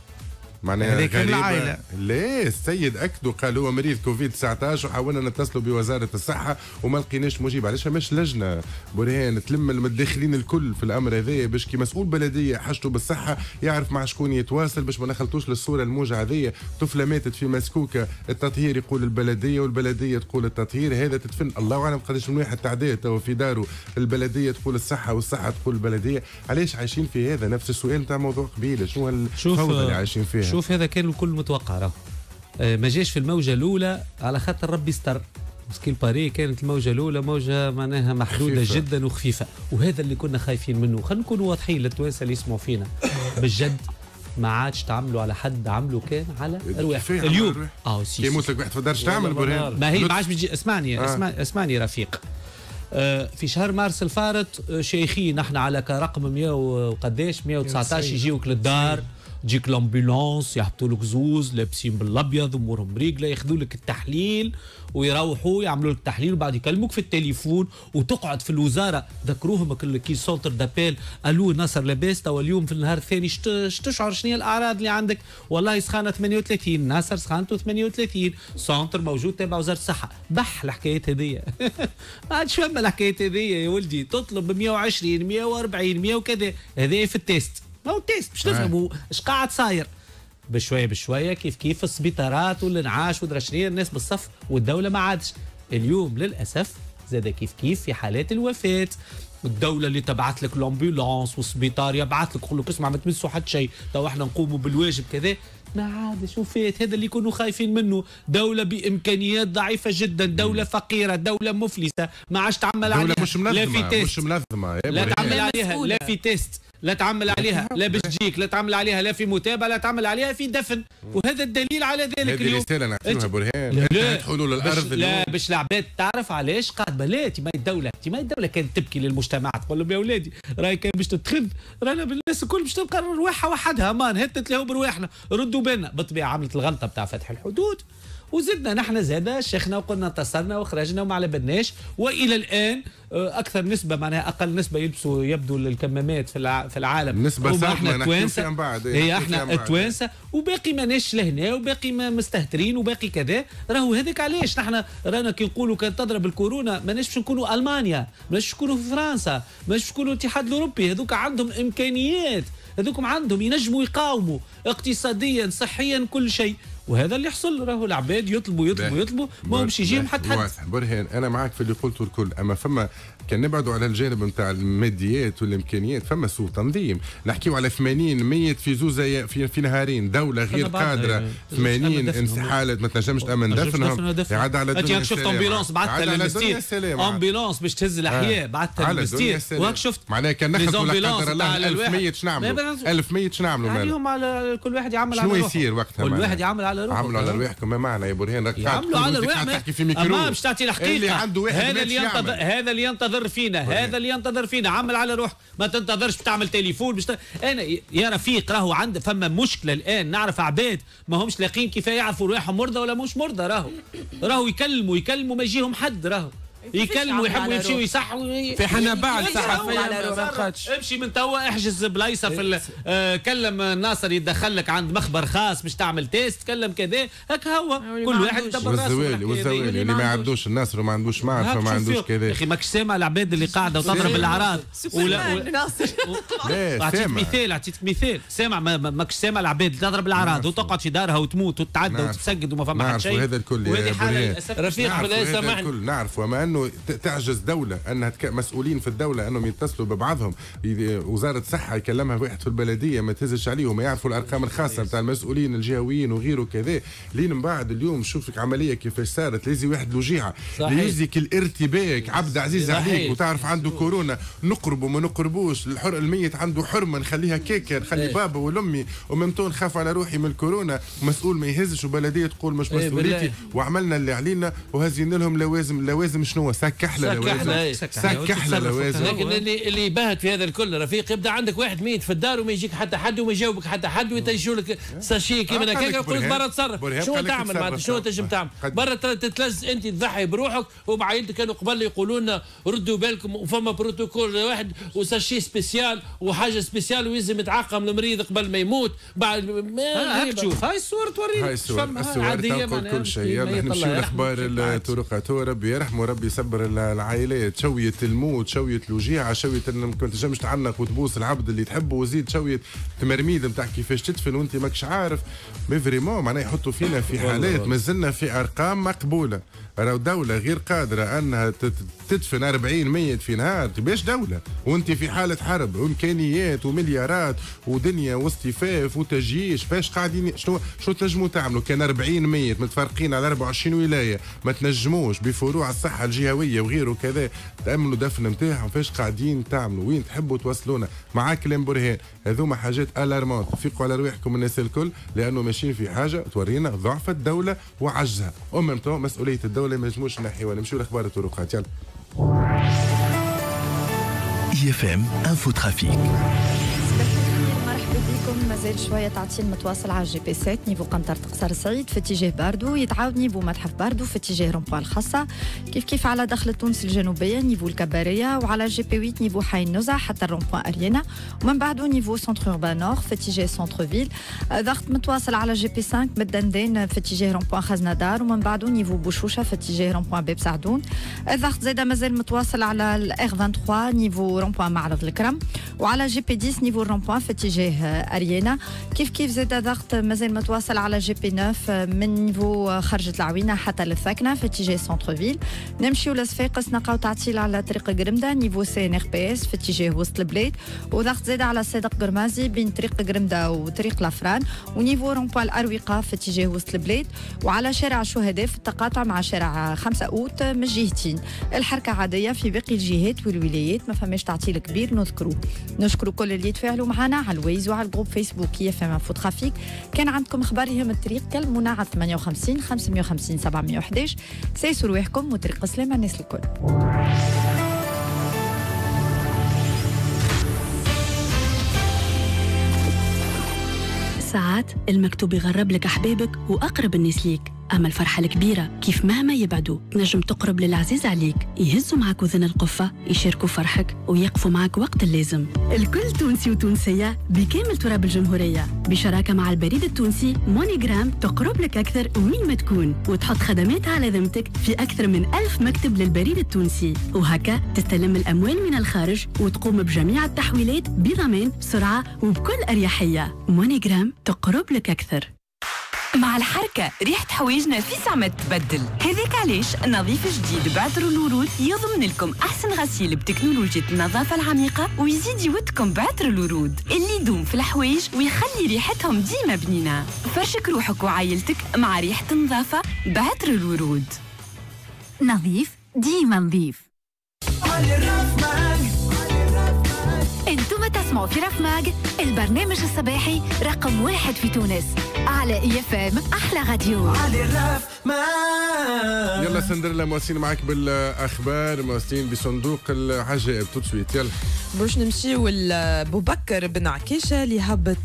معناها هذيك العائله لا السيد اكدوا قال هو مريض كوفيد 19 وحاولنا نتصلوا بوزارة الصحة وما لقيناش مجيب. علاش؟ ماش لجنة. برهان تلم المتداخلين الكل في الأمر هذايا باش كي مسؤول بلدية حاجته بالصحة يعرف مع شكون يتواصل باش ما نخلطوش للصورة الموجعة هذيا طفلة ماتت في مسكوكه التطهير يقول البلدية والبلدية تقول التطهير. هذا تدفن. الله أعلم قداش من واحد تعدى تو في داره. البلدية تقول الصحة والصحة تقول البلدية. علاش عايشين في هذا؟ نفس السؤال نتاع موضوع قبيلة. شنو الفوضى اللي عايشين فيها؟ شوف هذا كان الكل متوقع راه ما جاش في الموجة الأولى على خاطر ربي استر مسكين باري كانت الموجة الأولى موجة معناها محدودة خفيفة. جدا وخفيفة. وهذا اللي كنا خايفين منه. خلينا نكونوا واضحين للتوانسه اللي يسمعوا فينا. بالجد ما عادش تعملوا على حد عملوا كان على أرواح. اليوم. آه سي يموت لك واحد تقدرش تعمل برهان ما هي ما عادش بيجي. اسمعني آه. اسمعني, رفيق. آه في شهر مارس الفارط آه شيخين نحن على كرقم 100 وقداش؟ 119 يجيوك للدار. تجيك ال ambulance يهبطوا لك زوز لابسين بالأبيض أمورهم réglés ياخذوا لك التحليل ويروحوا يعملوا لك التحليل وبعد يكلموك في التليفون وتقعد في الوزارة. ذكروهم كي centre d'appel. ألو ناصر لاباس توا اليوم في النهار الثاني تشعر شنو هي الأعراض اللي عندك؟ والله سخانة 38 ناصر سخانته 38 centre موجود تابع وزارة الصحة. بح الحكايات هذيا ما عادش فما الحكايات هذيا يا ولدي تطلب ب 120 140 100 وكذا. هذا في التيست هو التيست باش آه. نفهموا إيش قاعد صاير؟ بشويه بشويه كيف كيف السبيطارات والانعاش ودرا شنو الناس بالصف والدولة ما عادش. اليوم للأسف زاد كيف كيف في حالات الوفاة. الدولة اللي تبعت لك الأمبولانس والسبيطار يبعث لك يقول لك اسمع ما تمسوا حد شيء تو إحنا نقوموا بالواجب كذا. ما عادش وفات هذا اللي يكونوا خايفين منه. دولة بإمكانيات ضعيفة جدا دولة فقيرة دولة مفلسة ما عادش تعمل دولة عليها. مش لا في منظمة تيست. مش منظمة لا. تعمل عليها لا في تيست. لا تعمل عليها لا باش تجيك لا تعمل عليها لا في متابعة لا تعمل عليها في دفن. وهذا الدليل على ذلك هذه اليوم. رسالة نعطيوها برهان. لا أنت لا باش- لا العباد تعرف علاش قاعد لا ما الدولة ما الدولة كانت تبكي للمجتمع تقول لهم يا اولادي راهي كان باش تتخذ رانا بالناس الكل باش تبقى رواحها وحدها مان هتت له برواحنا ردوا بالنا. بالطبيعة عملت الغلطة بتاع فتح الحدود. وزدنا نحن زاد شيخنا وقلنا انتصرنا وخرجنا وما على بالناش. وإلى الآن آه، أكثر نسبة معناها أقل نسبة يلبسوا يبدو الكمامات في في العالم. التوانسه فيها من بعد، هي إحنا. التوانسه وباقي ماناش لهنا وباقي ما مستهترين وباقي كذا. راهو هذاك علاش؟ نحن رانا كي نقولوا كان تضرب الكورونا ماناش باش نكونوا ألمانيا ماناش نكونوا في فرنسا ماناش نكونوا الاتحاد الأوروبي. هذوك عندهم إمكانيات. هذوك عندهم ينجموا يقاوموا اقتصاديا صحيا كل شيء. وهذا اللي يحصل راهو العباد يطلبوا يطلبوا يطلبوا ما همش يجيهم حتى حد. واضح برهان أنا معك في اللي قلته الكل. أما فما كان نبعدوا على الجانب نتاع الماديات والامكانيات فما سوء تنظيم نحكيو على 80 ميت في زوزة في, في نهارين دولة غير قادرة يعني. 80 دفنهم. انس حاله ما تنجمش تأمن دفنهم. يعد على الدنيا شفت. ambulance الدنيا للمستير. ambulance باش تهز الأحياء آه. الدنيا للمستير. وهاك شفت معناها كان لي نخلطوا لا قدر الله 1000 الواحد. ميت شو نعملوا ما بين- 1000 ميت شو نعملوا مالهم؟ عليهم على كل واحد يعمل شنو على روحه يصير وقتها كل؟ واحد يعمل على روحه عملوا على رواحكم ما معنى يا برهان راك تقول على قاعد تحكي في ميكرو اما باش تعطي الحقيقة اللي عنده واحد هذا اللي ينتظر؟ هذا اللي ينتظر فينا هذا اللي ينتظر فينا. عمل على روح ما تنتظرش بتعمل تليفون. باش ت... أنا يا رفيق راهو عند فما مشكلة الآن. نعرف عباد ما همش لاقين كيف يعرفوا رواحهم مرضى ولا مش مرضى راهو. راهو يكلموا يكلموا ما يجيهم حد راهو. يكلموا يحبوا على يمشيوا روح؟ يصحوا في حنا بعد يمشي هو ما-. بقاتش. امشي من توا احجز بلايصة في ال- آه، كلم ناصر يدخل لك عند مخبر خاص باش تعمل test كلم كذا هك هو. كل واحد يدبر راسه والزوالي والزوالي اللي ما عندوش. الناصر وما عندوش معرفه هاك ما شوف عندوش فيه. يا كذا أخي ماكش سامع العباد اللي قاعدة وتضرب. الاعراض ولا ناصر. [LAUGHS] أعطيك سامع مثال أعطيك مثال. سامع ما- ما- ماكش سامع العباد اللي تضرب الاعراض وتقعد في دارها وتموت وتتعدى. وتتسجد وما فما حد شيء. هذا الكل رفيق نعرف بالله هذا سامحني الكل. نعرف وما انه تعجز دولة أنها. مسؤولين في الدولة أنهم يتصلوا ببعضهم. وزارة الصحة يكلمها واحد في البلدية ما تهزش عليهم يعرفوا الأرقام الخاصة نتاع المسؤولين الجهويين وغيره كذا لين من بعد اليوم شوف لك عملية كيفاش صارت. لازم واحد وجيعة. صحيح. يهزك الارتباك. عبد عزيز صحيح. عليك وتعرف عنده كورونا. نقربوا ما نقربوش. الحر الميت عنده حرمة. نخليها كيكه نخلي. بابا والأمي. وممتون نخاف على روحي من الكورونا. مسؤول ما يهزش. وبلدية تقول مش إيه، مسؤوليتي. وعملنا اللي علينا. وهزين لهم لوازم لوازم شنو؟ سك أحلى سك لوازم. أحلى،. سك أحلى. سك أحلى لوازم. لكن اللي اللي يبهت في هذا الكل رفيق يبدأ عندك واحد ميت في الدار وما يجيك حتى حد وما يجاوبك حتى حد ويتيشوا لك. sachet كيما آه، قال هكاك لك يقول؟ لك. برا تصرف. شنو تعمل. معناتها؟ شنو تنجم. تعمل؟ برا تتلز أنت تضحي بروحك وبعيلتك كانوا قبل يقولوا لنا ردوا بالكم وفما بروتوكول واحد و sachet spécial وحاجة spéciale ويلزم يتعقم المريض قبل ما يموت. بعد ما هاك تشوف هاي الصور تورينا هاي الصور. الصور تنقل كل شيء. يلا نمشيو لاخبار [LAUGHS] الطرقات هو ربي يرحمه ربي. يصبر ال- العائلات شوية الموت شوية الوجيعة شوية انك ما تنجمش تعنق وتبوس العبد اللي تحبه وزيد شوية تمرميد نتاع كيفاش تدفن وأنت ماكش عارف. mais vraiment معناها يحطوا فينا في حالات مازلنا في أرقام مقبولة. راهو دولة غير قادرة أنها تدفن 40 ميت في نهار تباش دولة؟ وأنت في حالة حرب وإمكانيات ومليارات ودنيا واصطفاف وتجييش فاش قاعدين شنو شنو تنجموا تعملوا؟ كان 40 ميت متفرقين على 24 ولاية ما تنجموش بفروع الصحة الجهوية وغيره كذا تأمنوا دفن نتاعهم فاش قاعدين تعملوا؟ وين تحبوا توصلونا؟ مع كلام برهان. هذوما حاجات alarmantes فيقوا على رواحكم الناس الكل لأنه ماشيين في حاجة تورينا ضعف الدولة وعجزها. ومن مسؤولية الدولة ما ينجموش نحيوها نمشيو لأخبار الطرقات يلا IFM Info Trafic. مرحبا بكم مازال شوية تعطيل متواصل على ال GP 7 niveau قنطرة قصر سعيد في اتجاه باردو يتعاود niveau متحف باردو في اتجاه rond-point الخاصة. كيف كيف على دخل تونس الجنوبية؟ niveau الكبارية وعلى ال GP 8 niveau حي النزع حتى ال rond-point أريانا. ومن بعده niveau centre urbain nord في اتجاه centre ville. ضغط متواصل على GP 5 بالدندان في اتجاه rond-point خزنة دار. ومن بعده niveau بوشوشة في اتجاه rond-point باب سعدون. الضغط زاده مازال متواصل على ال R 23 niveau rond-point معرض الكرم. وعلى GP 10 niveau rond-point في اتجاه أريانا. كيف كيف زاد ضغط مازال متواصل على GP 9 من niveau خرجة العوينة حتى للثكنة في اتجاه centre ville نمشيو لصفاقس نلقاو تعطيل على طريق قرمدة نيفو سي إن إر بي إس في اتجاه وسط البلاد. وضغط زاد على صادق قرمازي بين طريق قرمدة وطريق لافران. و niveau rond-point الأروقة في اتجاه وسط البلاد. وعلى شارع الشهداء في التقاطع مع شارع 5 أوت من الجهتين الحركة عادية في باقي الجهات والولايات ما فماش تعطيل كبير نذكروه نشكروا كل اللي يتفاعلوا معنا على ال Waze وعلى ال groupe فيسبوك IFM Info Trafic. كان عندكم أخبار يهم الطريق كلمونا على 58 550 711 سيسوا رواحكم وطريق سلامة الناس الكل. ساعات المكتوب يغرب لك أحبابك وأقرب الناس ليك. أما الفرحة الكبيرة كيف مهما يبعدوا تنجم تقرب للعزيز عليك يهزوا معك وذن القفة يشاركوا فرحك ويقفوا معك وقت اللازم. الكل تونسي وتونسية بكامل تراب الجمهورية. بشراكة مع البريد التونسي MoneyGram تقرب لك أكثر وين ما تكون. وتحط خدماتها على ذمتك في أكثر من ألف مكتب للبريد التونسي. وهكا تستلم الأموال من الخارج وتقوم بجميع التحويلات بضمان سرعة وبكل أريحية. MoneyGram تقرب لك أكثر. مع الحركة ريحة حوايجنا في ساعة تبدل. هذاك علاش نظيف جديد بعطر الورود يضمن لكم أحسن غسيل بتكنولوجيا النظافة العميقة ويزيد يودكم بعطر الورود. اللي يدوم في الحوايج ويخلي ريحتهم ديما بنينة. فرشك روحك وعائلتك مع ريحة نظافة بعطر الورود. نظيف ديما نظيف. أنتم تسمعوا في رفماج البرنامج الصباحي رقم واحد في تونس على IFM أحلى راديو يلا سندريلا مواسين معك بالأخبار مواسين بصندوق العجائب. tout de suite يلا. باش نمشيو لبو بكر بن عكاشة اللي هبط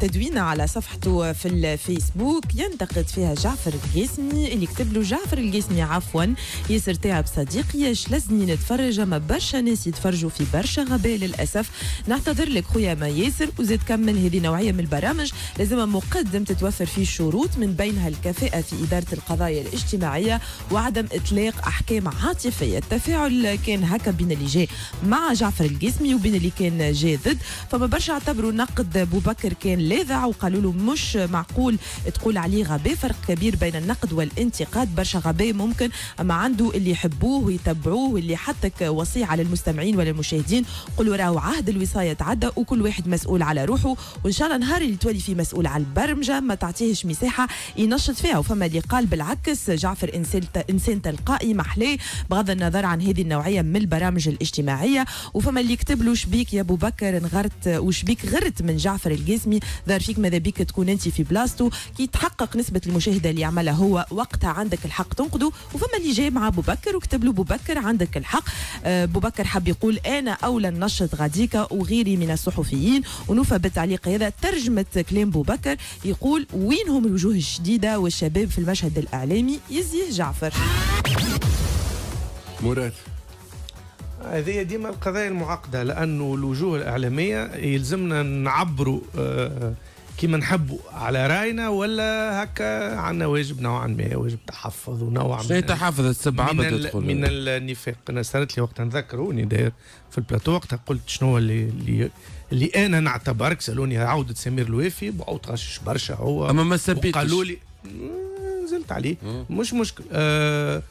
تدوينة على صفحته في الفيسبوك ينتقد فيها جعفر القاسمي اللي كتب له جعفر القاسمي عفوا ياسر تعب صديقي ياش لازمني نتفرج؟ اما برشا ناس يتفرجوا في برشا غباء للأسف. نعتذر لك خويا ما ياسر وزيد كمل هذه نوعية من البرامج لازم مقدم تتوفر فيه شروط من بينها الكفاءة في إدارة القضايا الاجتماعية وعدم إطلاق أحكام عاطفية. التفاعل كان هكا بين اللي جاء مع جعفر القاسمي وبين اللي كان جاء ضد. فما برشا اعتبروا نقد ابو بكر كان لاذع وقالوا له مش معقول تقول عليه غباء. فرق كبير بين النقد والانتقاد برشا غباء ممكن أما عنده اللي يحبوه ويتبعوه واللي حطك وصية على المستمعين ولا المشاهدين قولوا راهو عهد الوصاية تعدى وكل واحد مسؤول على روحه. وإن شاء الله نهار اللي تولي فيه مسؤول على البرمجة ما تعطيهش مساحة ينشط فيها. وفما اللي قال بالعكس جعفر إنسان إنسان تلقائي محلاه بغض النظر عن هذه النوعية من البرامج الاجتماعية. وفما اللي يكتب له شبيك يا أبو بكر؟ انغرت وشبيك غرت من جعفر القاسمي ظهر فيك ماذا بيك؟ تكون أنت في بلاصتو كي تحقق نسبة المشاهدة اللي يعملها هو وقتها عندك الحق تنقده وفما اللي جاي مع أبو بكر وكتب له أبو بكر عندك الحق. أبو بكر حب يقول أنا أولى ننشط غاديكا وغيري من الصحفيين ونوفى بالتعليق هذا ترجمة كلام ابو بكر يقول وينهم الوجوه الجديده والشباب في المشهد الإعلامي؟ يزيه جعفر. مراد. هذه ديما القضايا المعقدة لأنه الوجوه الإعلامية يلزمنا نعبروا آه، كيما نحبوا على راينا ولا هكا عندنا واجب نوعا ما واجب تحفظ ونوع شنو تحفظ؟ السبعة من, ال- تدخل من النفاق. أنا صارت لي وقت نذكروني داير في البلاتو وقتها قلت شنو هو اللي اللي اللي أنا نعتبرك. سألوني عودة سمير الوافي بقعد غشش برشا هو. أما ما سبيتش. قالوا لي نزلت عليه. مش مشكل. آه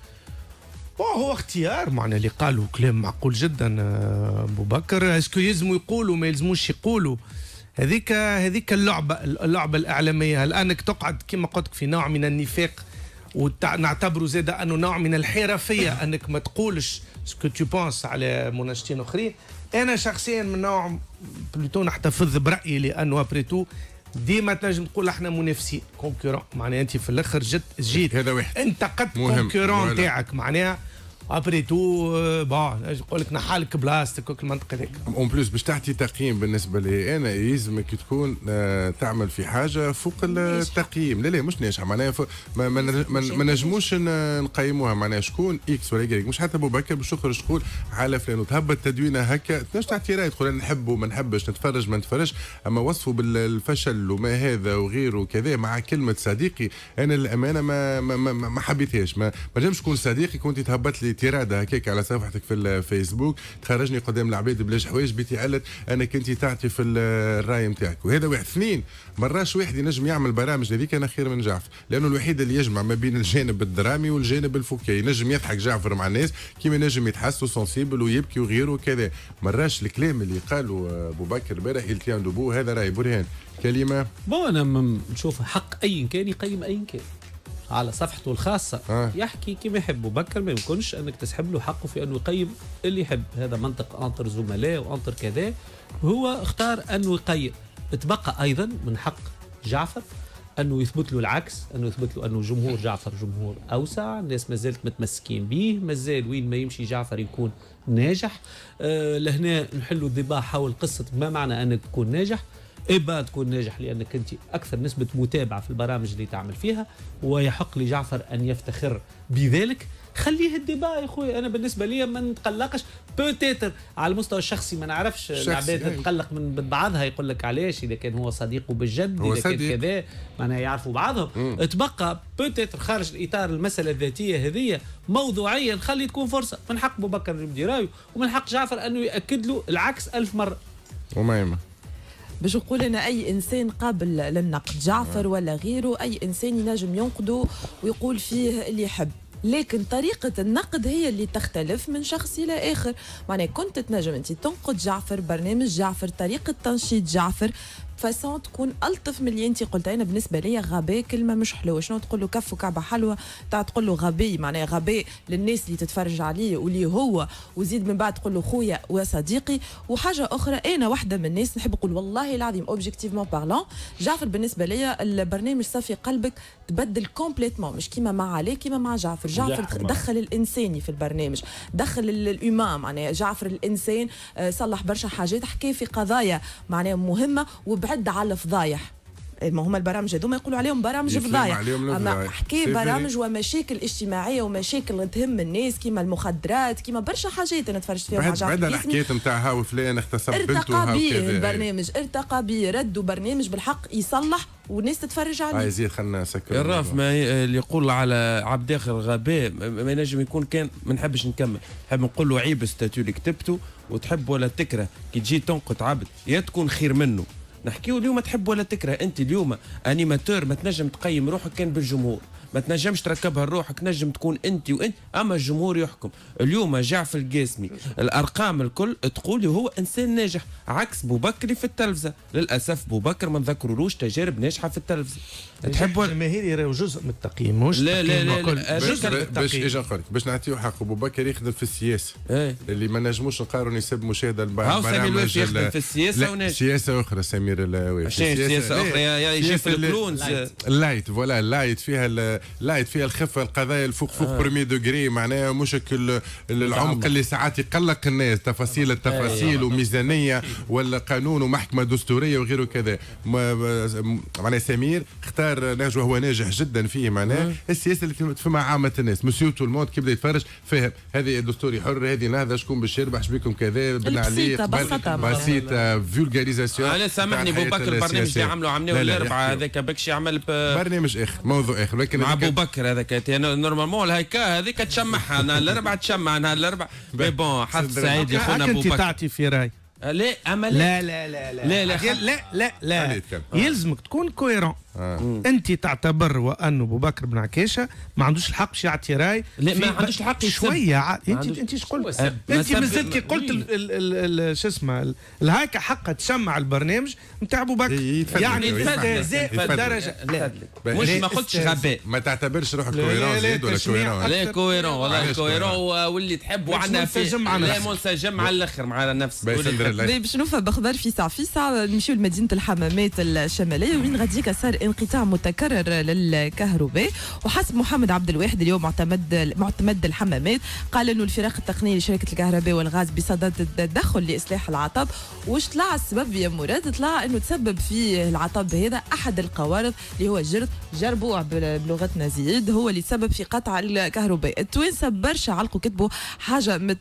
bon هو اختيار معنى اللي قالوا كلام معقول جدا آه، أبو بكر. est-ce que يلزموا يقولوا ما يلزموش يقولوا؟ هذيك هذيك اللعبه اللعبة الإعلامية. هل انك تقعد كما قلت في نوع من النفاق ونعتبره زاد أنه نوع من الحرفية أنك ما تقولش ce que tu penses على مناشطين أخرين. أنا شخصيا من نوع plutôt نحتفظ برأيي لأنه après tout ديما تنجم تقول إحنا منافسين concurrents معناها أنت في الآخر جت جيت. هذا واحد. انتقدت. concurrent. تاعك معناها après tout bon يقول لك نحالك بلاستيك وكل المنطقة هذيك en plus باش تعطي تقييم بالنسبة لي أنا يلزمك تكون آه، تعمل في حاجة فوق التقييم. لا لا مش ناجحه معناها ف- ما, ما, ما, ما نجموش نقيموها. معناها شكون؟ X ولا يقريك مش حتى أبو بكر. باش تخرج تقول على فلان وتهبط تدوينه هكا. تنجم تعطي رأي. تقول أنا نحبه ما نحبش. نتفرج ما نتفرجش. أما وصفه بالفشل وما هذا وغيره وكذا مع كلمة صديقي أنا للأمانة ما ما, ما, ما حبيتهاش. ما ما نجمش تكون صديقي كنت تهبط لي تيراده هكاك على صفحتك في الفيسبوك تخرجني قدام العباد بلاش حوايج بيتي علت انك انت تعطي في الراي نتاعك. وهذا واحد اثنين. مراش واحد ينجم يعمل برامج هذيك أنا خير من جعفر. لأنه الوحيد اللي يجمع ما بين الجانب الدرامي والجانب الفكاهي. ينجم يضحك جعفر مع الناس كيما ينجم يتحس و sensible ويبكي وغيره وكذا. مراش الكلام اللي قاله أبو بكر البارح il tient debout هذا راي برهان. كلمة؟ bon أنا نشوف حق اي كان يقيم اي كان. على صفحته الخاصة. آه. يحكي كما يحب بكر ما يمكنش أنك تسحب له حقه في أنه يقيم اللي يحب. هذا منطق entre زملاء و entre كذا هو اختار أنه يقيم تبقى أيضا من حق جعفر أنه يثبت له العكس أنه يثبت له أنه جمهور جعفر جمهور أوسع الناس ما زالت متمسكين به ما زال وين ما يمشي جعفر يكون ناجح. آه لهنا نحلوا ال débat حول قصة ما معنى أنك تكون ناجح. eh ben تكون ناجح لأنك أنت أكثر نسبة متابعة في البرامج اللي تعمل فيها ويحق لجعفر أن يفتخر بذلك. خليه ال débat يا خويا أنا بالنسبة لي ما نتقلقش. peut-être على المستوى الشخصي ما نعرفش. العباد. تتقلق من بعضها يقول لك علاش؟ إذا كان هو صديقه بالجد هو إذا كان صديق. كذا معناها يعرفوا بعضهم. تبقى peut-être خارج الإطار المسألة الذاتية هذه موضوعيا خلي تكون فرصة. من حق أبو بكر رايه ومن حق جعفر أنه يأكد له العكس ألف مرة. ومايمه باش نقول أنا أي إنسان قابل للنقد. جعفر ولا غيره أي إنسان ينجم ينقده ويقول فيه اللي يحب. لكن طريقة النقد هي اللي تختلف من شخص إلى آخر. معناها كنت تنجم أنت تنقد جعفر برنامج جعفر طريقة تنشيط جعفر. فاسون تكون ألطف من اللي انت قلت أنا بالنسبة لي غباء كلمه مش حلوة. شنو تقول له كف وكعبة حلوة. تاع تقول له غبي معناها غباء للناس اللي تتفرج عليه واللي هو. وزيد من بعد تقول له خويا وصديقي وحاجة أخرى أنا واحدة من الناس نحب نقول والله العظيم objectivement parlant جعفر بالنسبة لي البرنامج صافي قلبك تبدل complètement مش كيما مع علي كيما مع جعفر. جعفر. دخل الإنساني في البرنامج. دخل الإمام معناها جعفر الإنسان آه، صلح برشا حاجات حكى في قضايا معناها مهمة وبعد على الفضايح ما هما البرامج هذوما يقولوا عليهم برامج فضايح. عليهم أما الفضايح. حكي برامج ومشاكل اجتماعية ومشاكل تهم الناس كيما المخدرات كيما برشا حاجات أنا تفرجت فيها مع بعد بعد. الحكاية نتاع هاو فلان اغتصب بنته ارتقى هاو به البرنامج ارتقى به ردوا برنامج بالحق يصلح والناس تتفرج عليه. هاي زيد خلنا نسكر الراف ما اللي يقول على عبد اخر غباء ما ينجم يكون كان ما نحبش نكمل. نحب نقول له عيب الستاتيو اللي كتبته وتحب ولا تكره. كي تجي تنقد عبد يا تكون خير منه. نحكيو اليوم تحب ولا تكره. انت اليوم animateur ما تنجم تقيم روحك كان بالجمهور. ما تنجمش تركبها لروحك تنجم تكون أنت وأنت. أما الجمهور يحكم. اليوم جعفر القاسمي الأرقام الكل تقول هو إنسان ناجح عكس بوبكري في التلفزة. للأسف بوبكر ما نذكروش تجارب ناجحة في التلفزة. تحب الجماهير يراو جزء من التقييم مش لا- لا- التقييم لا-. لا، جزء من باش أجي نقول لك باش نعطيه حق ابو بكر يخدم في السياسة. إيه. اللي ما نجموش نقارن يسب مشاهدة هاو سمير الوافي يخدم في السياسة لا وناجح. سياسة أخرى سمير الوافي؟ يا- يا يجي في الكلونز. ال light voilà ال light فيها ال light فيها الخفه القضايا الفوق فوق آه. premier degré معناها مش ال- العمق اللي ساعات يقلق الناس تفاصيل التفاصيل أيوة. وميزانية ولا قانون ومحكمة دستورية وغيره كذا. معناها سمير اختار نهج وهو ناجح جدا فيه معناه السياسة اللي تفهم عامة الناس. monsieur tout le monde كي بدا يتفرج؟ فاهم هذه دستوري حر هذه نهضه شكون باش يربح شبيكم كذا بن علي بسيطة. بسيطة vulgarisation لا سامحني بو بكر البرنامج اللي عملوا عملوه الاربعاء هذاك بكش يعمل. برنامج آخر موضوع آخر لكن مع ابو بكر هذاك normalement الهيكا هذيك تشمعها. أنا الاربعاء [LAUGHS] تشمع أنا الاربعاء mais bon حظ سعيد يا خونا ابو بكر تعطي في رأي. لا أما لا. لا لا لا لا. لا لا. لا لا خليت كم. يلزمك تكون cohérent انت تعتبر وانه أبو بكر بن عكاشه ما عندوش الحق باش يعطي راي لا، ما عندوش الحق. شوية. ع- انت انت إيش قلت؟ انت مازلت كي قلت ال- ال- ال- ال- شو اسمه ال- الهاكا حقها تسمع البرنامج نتاع أبو بكر. يتفدلك، يعني استهزاء. بالدرجه لا مش لا، ما قلتش. غباء. ما تعتبرش روحك لا، لا، كويرون لا، زيد ولا كويرون لا كويرون والله كويرون؟ واللي تحب وعندنا في منسجم مع لا. منسجم على الآخر مع نفس. باش نوفى بخبر في ساعة في ساعة نمشيو لمدينة الحمامات الشمالية وين غاديك صار انقطاع متكرر للكهرباء. وحسب محمد عبد الواحد اليوم معتمد معتمد الحمامات قال إنه الفراق التقني لشركة الكهرباء والغاز بصدد التدخل لإصلاح العطب. وش طلع السبب يا مراد؟ طلع إنه تسبب في العطب هذا أحد القوارض اللي هو جرد جربوع بل- بلغتنا زيد هو اللي تسبب في قطع الكهرباء. التوانسة برشا علقوا كتبوا حاجة مت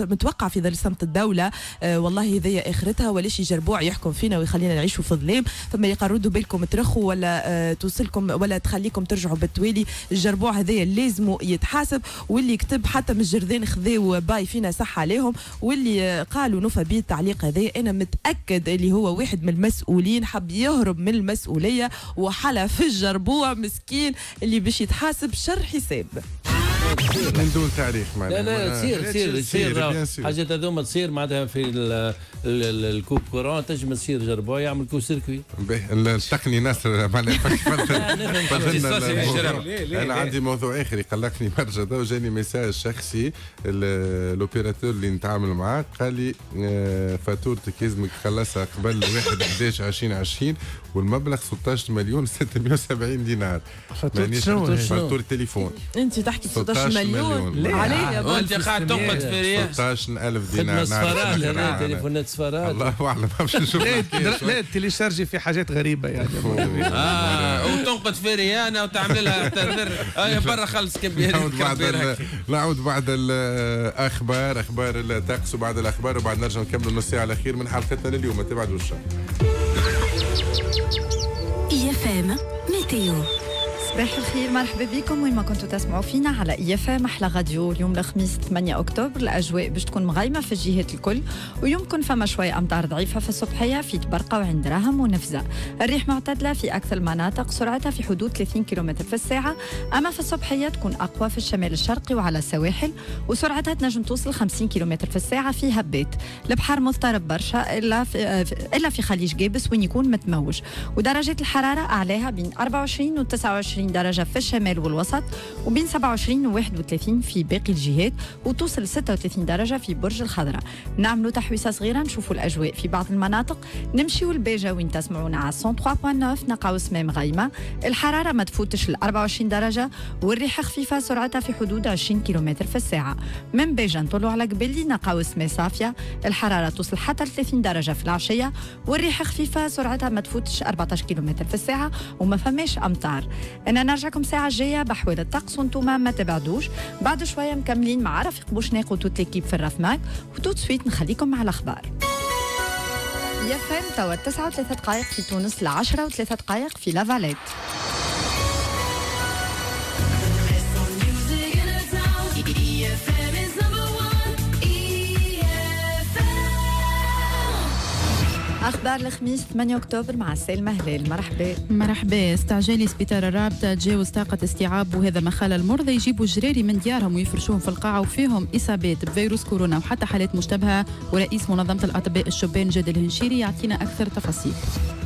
متوقع في ظل صمت الدولة. آه والله هذيا آخرتها ولاش جربوع يحكم فينا ويخلينا نعيشوا في ظلام. فما يقردوا بالكم ترخوا ولا آه توصلكم ولا تخليكم ترجعوا بالتوالي. الجربوع هذايا لازم يتحاسب. واللي كتب حتى من الجردين خذاو باي فينا صح عليهم. واللي آه، قالوا نوفى بيه التعليق هذا أنا متأكد اللي هو واحد من المسؤولين حب يهرب من المسؤولية وحلا في الجربوع مسكين اللي باش يتحاسب شر حساب. من دون لا معناها. لا ما- تصير تصير تصير. حاجات هذوما تصير معناتها في الكوب كورون تنجم تصير جربوع يعمل كو سيركوي. باهي، التقني ناصر [LAUGHS] أنا؟ عندي موضوع آخر يقلقني برشا تو جاني ميساج شخصي. ال- الأوبيراتور اللي نتعامل معاه قال لي آه، فاتورتك لازمك تخلصها قبل 1 11 2020 والمبلغ 16 مليون 670 دينار. فاتورة شنو؟ فاتورة تليفون. أنت تحكي 16 مليون؟ عليه يا وأنت قاعد تنقد في رياح 16000 خدمة دينار نعرف سفارات أنا تليفونات سفارات الله أعلم باش [LAUGHS] نشوف لا télécharger في حاجات غريبة يعني. [LAUGHS] آه وتنقد في ريانة وتعمل لها آه برا خلص كبير نعود بعد الأخبار. أخبار الطقس وبعد الأخبار وبعد نرجع نكمل نص ساعة الأخير من حلقتنا لليوم. ما تبعدوش. إي إف إم météo. صباح الخير مرحبا بكم. وين ما كنتوا تسمعوا فينا على IFM أحلى راديو. اليوم الخميس 8 أكتوبر. الأجواء باش تكون مغيمه في الجهات الكل ويمكن فما شوية أمطار ضعيفة في الصبحية في تبرقه وعند راهم ونفزة. الريح معتدلة في أكثر المناطق سرعتها في حدود 30 كم في الساعة. أما في الصبحية تكون أقوى في الشمال الشرقي وعلى السواحل وسرعتها تنجم توصل 50 كم في الساعة في هبات. البحر مضطرب برشا إلا في إلا في خليج جابس وين يكون متموج. ودرجات الحرارة أعلاها بين 24 و 29 درجة في الشمال والوسط وبين 27 و 31 في باقي الجهات وتوصل 36 درجة في برج الخضراء. نعملوا تحويسه صغيرة نشوفوا الأجواء في بعض المناطق. نمشيو لبيجا وين تسمعونا على 103.9 نلقاو سمام غيمه الحرارة ما تفوتش ل 24 درجة والريح خفيفة سرعتها في حدود 20 كم في الساعة. من بيجا نطلعوا على قبلي نلقاو سماء صافية. الحرارة توصل حتى ل 30 درجة في العشية والريح خفيفة سرعتها ما تفوتش 14 كم في الساعة وما فماش أمطار. أنا نرجعكم الساعة الجايه بحوال الطقس وأنتم ما تبعدوش. بعد شوية مكملين مع رفيق بوشناق و toute l'équipe في الرفماك. و tout de suite نخليكم مع الأخبار. IFM توا 9 و3 دقائق في تونس 10 و3 دقائق في لافاليت. أخبار الخميس 8 أكتوبر مع سلمى هلال مرحبا. مرحبا. استعجالي سبيطار الرابطة تجاوز طاقة استيعاب وهذا ما خلى المرضى يجيبوا جراري من ديارهم ويفرشوهم في القاعة وفيهم إصابات بفيروس كورونا وحتى حالات مشتبهة. ورئيس منظمة الأطباء الشبان جاد الهنشيري يعطينا أكثر تفاصيل.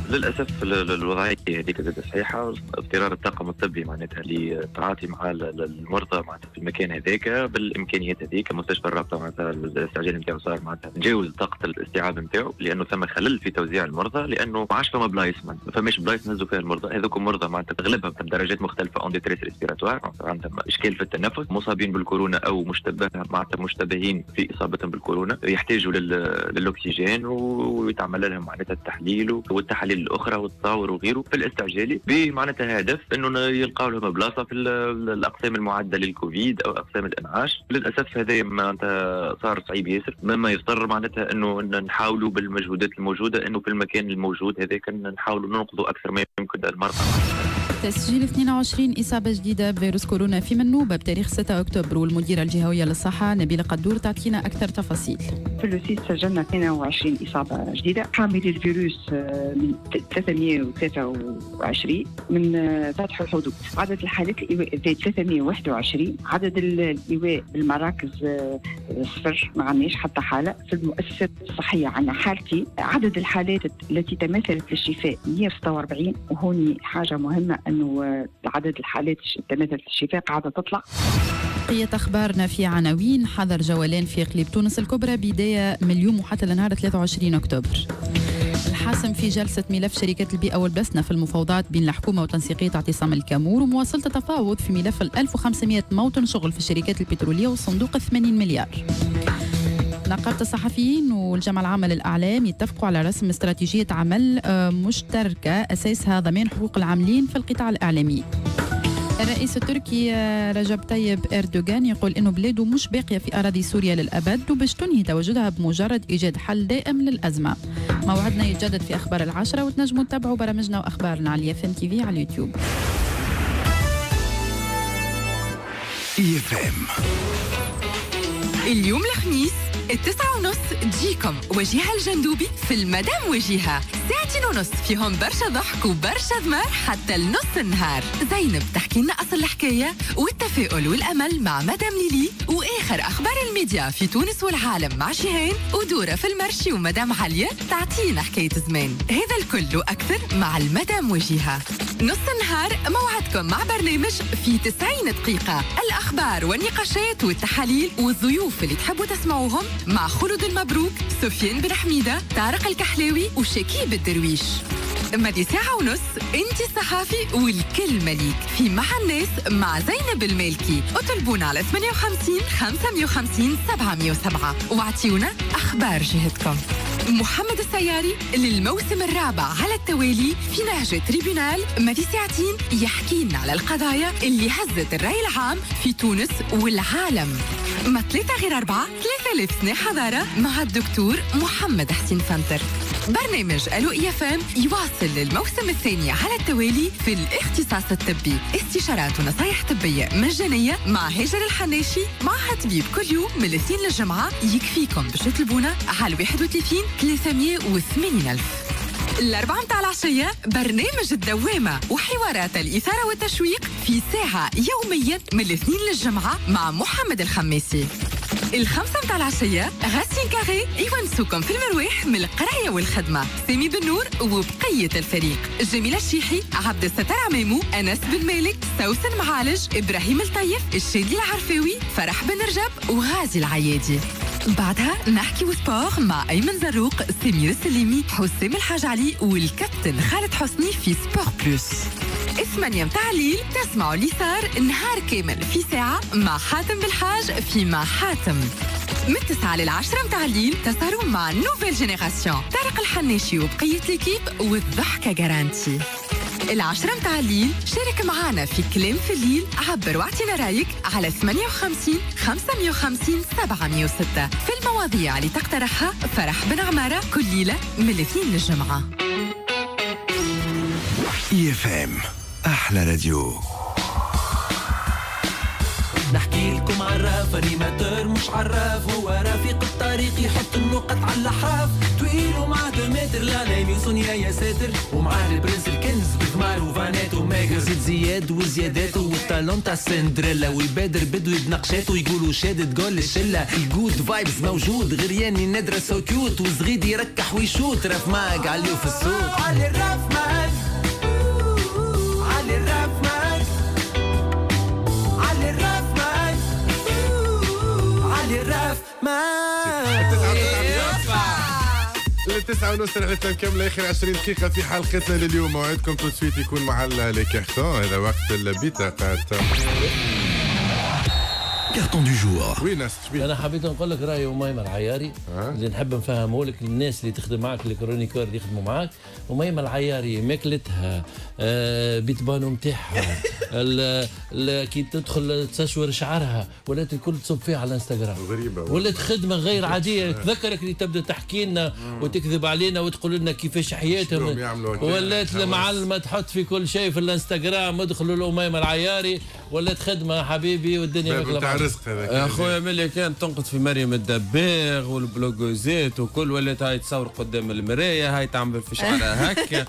للأسف ال- ال- الوضعيه هذيك زاد صحيحة. اضطرار الطاقم الطبي معناتها للتعاطي مع ال- ال- المرضى معناتها في المكان هذاك بالإمكانيات هذيك مستشفى الرابطة معناتها الاستعجال نتاعو صار معناتها تجاوز طاقة الاستيعاب نتاعو لأنه ثم خلل في توزيع المرضى لأنه ما عادش فما بلايص ما فماش بلايص نهزوا فيها المرضى. هذوك مرضى معناتها اغلبها بدرجات مختلفة en détresse respiratoire عندهم إشكال في التنفس مصابين بالكورونا أو مشتبه معناتها مشتبهين في إصابتهم بالكورونا يحتاجوا لل- للأكسجين ويتعمل لهم معناتها التحليل والتحاليل الأخرى والتطور وغيره في الاستعجالي بمعناتها هدف انه يلقاو لهم بلاصة في ال- ال- الأقسام المعدة للكوفيد أو أقسام الإنعاش. للأسف هذا معناتها صار صعيب ياسر. مما يضطر معناتها أنه نحاولوا بالمجهودات الموجودة أنه في المكان الموجود هذاك نحاولوا ننقذوا أكثر ما يمكن المرضى. تسجيل 22 إصابة جديدة بفيروس كورونا في منوبة بتاريخ 6 أكتوبر والمديرة الجهوية للصحة نبيلة قدور تعطينا أكثر تفاصيل. في اللوسيس سجلنا 22 إصابة جديدة. حاملي الفيروس آه، من 323 من آه، فتح الحدود. عدد الحالات الإيواء زاد 321 عدد ال- الإيواء بالمراكز آه، صفر ما عندناش حتى حالة. في المؤسسات الصحية عندنا حالتين عدد الحالات التي تماثلت للشفاء 146 وهوني حاجة مهمة أنه آه، عدد الحالات تماثلت للشفاء قاعدة تطلع. بقية أخبارنا في عناوين حظر جولان في إقليم تونس الكبرى. بداية من اليوم وحتى لنهار 23 أكتوبر. الحاسم في جلسة ملف شركات البيئة والبسنة في المفاوضات بين الحكومة وتنسيقية اعتصام الكامور ومواصلة التفاوض في ملف ال 1500 موطن شغل في الشركات البترولية والصندوق 80 مليار. نقابة الصحفيين والجامعة العامة للإعلام يتفقوا على رسم استراتيجية عمل آه، مشتركة أساسها ضمان حقوق العاملين في القطاع الإعلامي. الرئيس التركي آه، رجب طيب إردوغان يقول إنه بلاده مش باقية في أراضي سوريا للأبد وباش تنهي تواجدها بمجرد إيجاد حل دائم للأزمة. موعدنا يتجدد في أخبار العشرة وتنجموا تتابعوا برامجنا وأخبارنا على IFM T V على اليوتيوب. اليوم الخميس التسعة ونص تجيكم وجيهة الجندوبي في المدام وجيهة ساعتين ونص فيهم برشا ضحك وبرشا دمار حتى لنص النهار. زينب تحكي لنا أصل الحكاية والتفاؤل والأمل مع مدام ليلي وآخر أخبار الميديا في تونس والعالم مع شيهان ودورة في المرشي ومدام عليا تعطينا حكاية زمان. هذا الكل وأكثر مع المدام وجيهة نص النهار موعدكم مع برنامج في 90 دقيقة. الأخبار والنقاشات والتحاليل والضيوف اللي تحبوا تسمعوهم مع خلود المبروك سفيان بن حميدة طارق الكحلاوي وشكيب الدرويش. ماضي ساعة ونص انت الصحافي والكل مليك. في مع الناس مع زينب المالكي. اطلبونا على 58 550 707 وأعطيونا أخبار جهتكم. محمد السياري للموسم الرابع على التوالي في نهج tribunal. ماضي ساعتين يحكي لنا على القضايا اللي هزت الرأي العام في تونس والعالم. ما ثلاثة غير أربعة ثلاثة آلاف سنة حضارة مع الدكتور محمد حسين فنتر برنامج Allô IFM يواصل للموسم الثاني على التوالي في الاختصاص الطبي. استشارات ونصايح طبية مجانية مع هاجر الحناشي معها طبيب كل يوم من الاثنين للجمعة. يكفيكم باش تطلبونا على 31 380 ألف. الأربعة متاع العشية برنامج الدوامة وحوارات الإثارة والتشويق في ساعة يوميا من الاثنين للجمعة مع محمد الخميسي الخمسة متاع العشية غاسين كاري يونسوكم في المرويح من القراية والخدمة. سامي بن نور وبقية الفريق. جميلة الشيحي عبد الستار عمامو أنس بن مالك سوسن معالج إبراهيم الطيف الشادي العرفاوي فرح بن رجب وغازي العيادي. بعدها نحكي sport مع أيمن زروق سمير السليمي حسام الحاج علي والكابتن خالد حسني في Sport Plus 8 متاع الليل تسمعوا ليسار نهار كامل في ساعة مع حاتم بالحاج في مع حاتم من 9 لل 10 متاع الليل تسهروا مع nouvelle génération طارق الحناشي وبقية l'équipe والضحكة garantie العشرة متاع الليل شارك معنا في كلام في الليل عبر واعطينا رأيك على 58 550 706 في المواضيع اللي تقترحها فرح بن عمارة كل ليلة من الاثنين للجمعة. IFM أحلى راديو. نحكي لكم عراف انيماتور مش عراف هو رفيق الطريق يحط النقط على الأحراف. طويل ومعاه دو متر لا نايم يا يا ساتر. ومعاه البرنس الكنز بثمار وفانات وماجر. زيد زياد وزيادات والطالون تاع سندريلا ويبادر بدوي بنقشاته يقولوا شادد جول الشلة. الجود فايبز موجود غرياني نادرة سو كيوت وزغيد يركح ويشوت. راف ماك عليو في الصوت علي الراف ماك الراف ماك التسعة ونص رحلتنا مكملة آخر 20 دقيقة في حلقتنا لليوم. موعدكم tout de suite يكون مع les cartons هذا وقت البطاقات. carton du jour وين ناس أنا حبيت نقول لك راي اميمه العياري اللي نحب نفهمه لك للناس اللي تخدم معك ال chroniqueurs اللي يخدموا معك. اميمه العياري ماكلتها آه بيت بانو نتاعها [LAUGHS] كي تدخل تسشور شعرها ولات الكل تصب فيها على الإنستغرام. غريبة ولات خدمة غير عادية. تذكرك اللي تبدأ تحكي لنا وتكذب علينا وتقول لنا كيفاش حياتهم؟ ولات. المعلمة تحط في كل شيء في الإنستغرام. ادخلوا الاميمه العياري ولات خدمة حبيبي والدنيا نتاع بعض. رزق هذا يا خويا ملي كانت تنقد في مريم الدباغ والبلوغوزات وكل ولات هاي تصور قدام المراية هاي تعمل في شعرها [LAUGHS] هكا.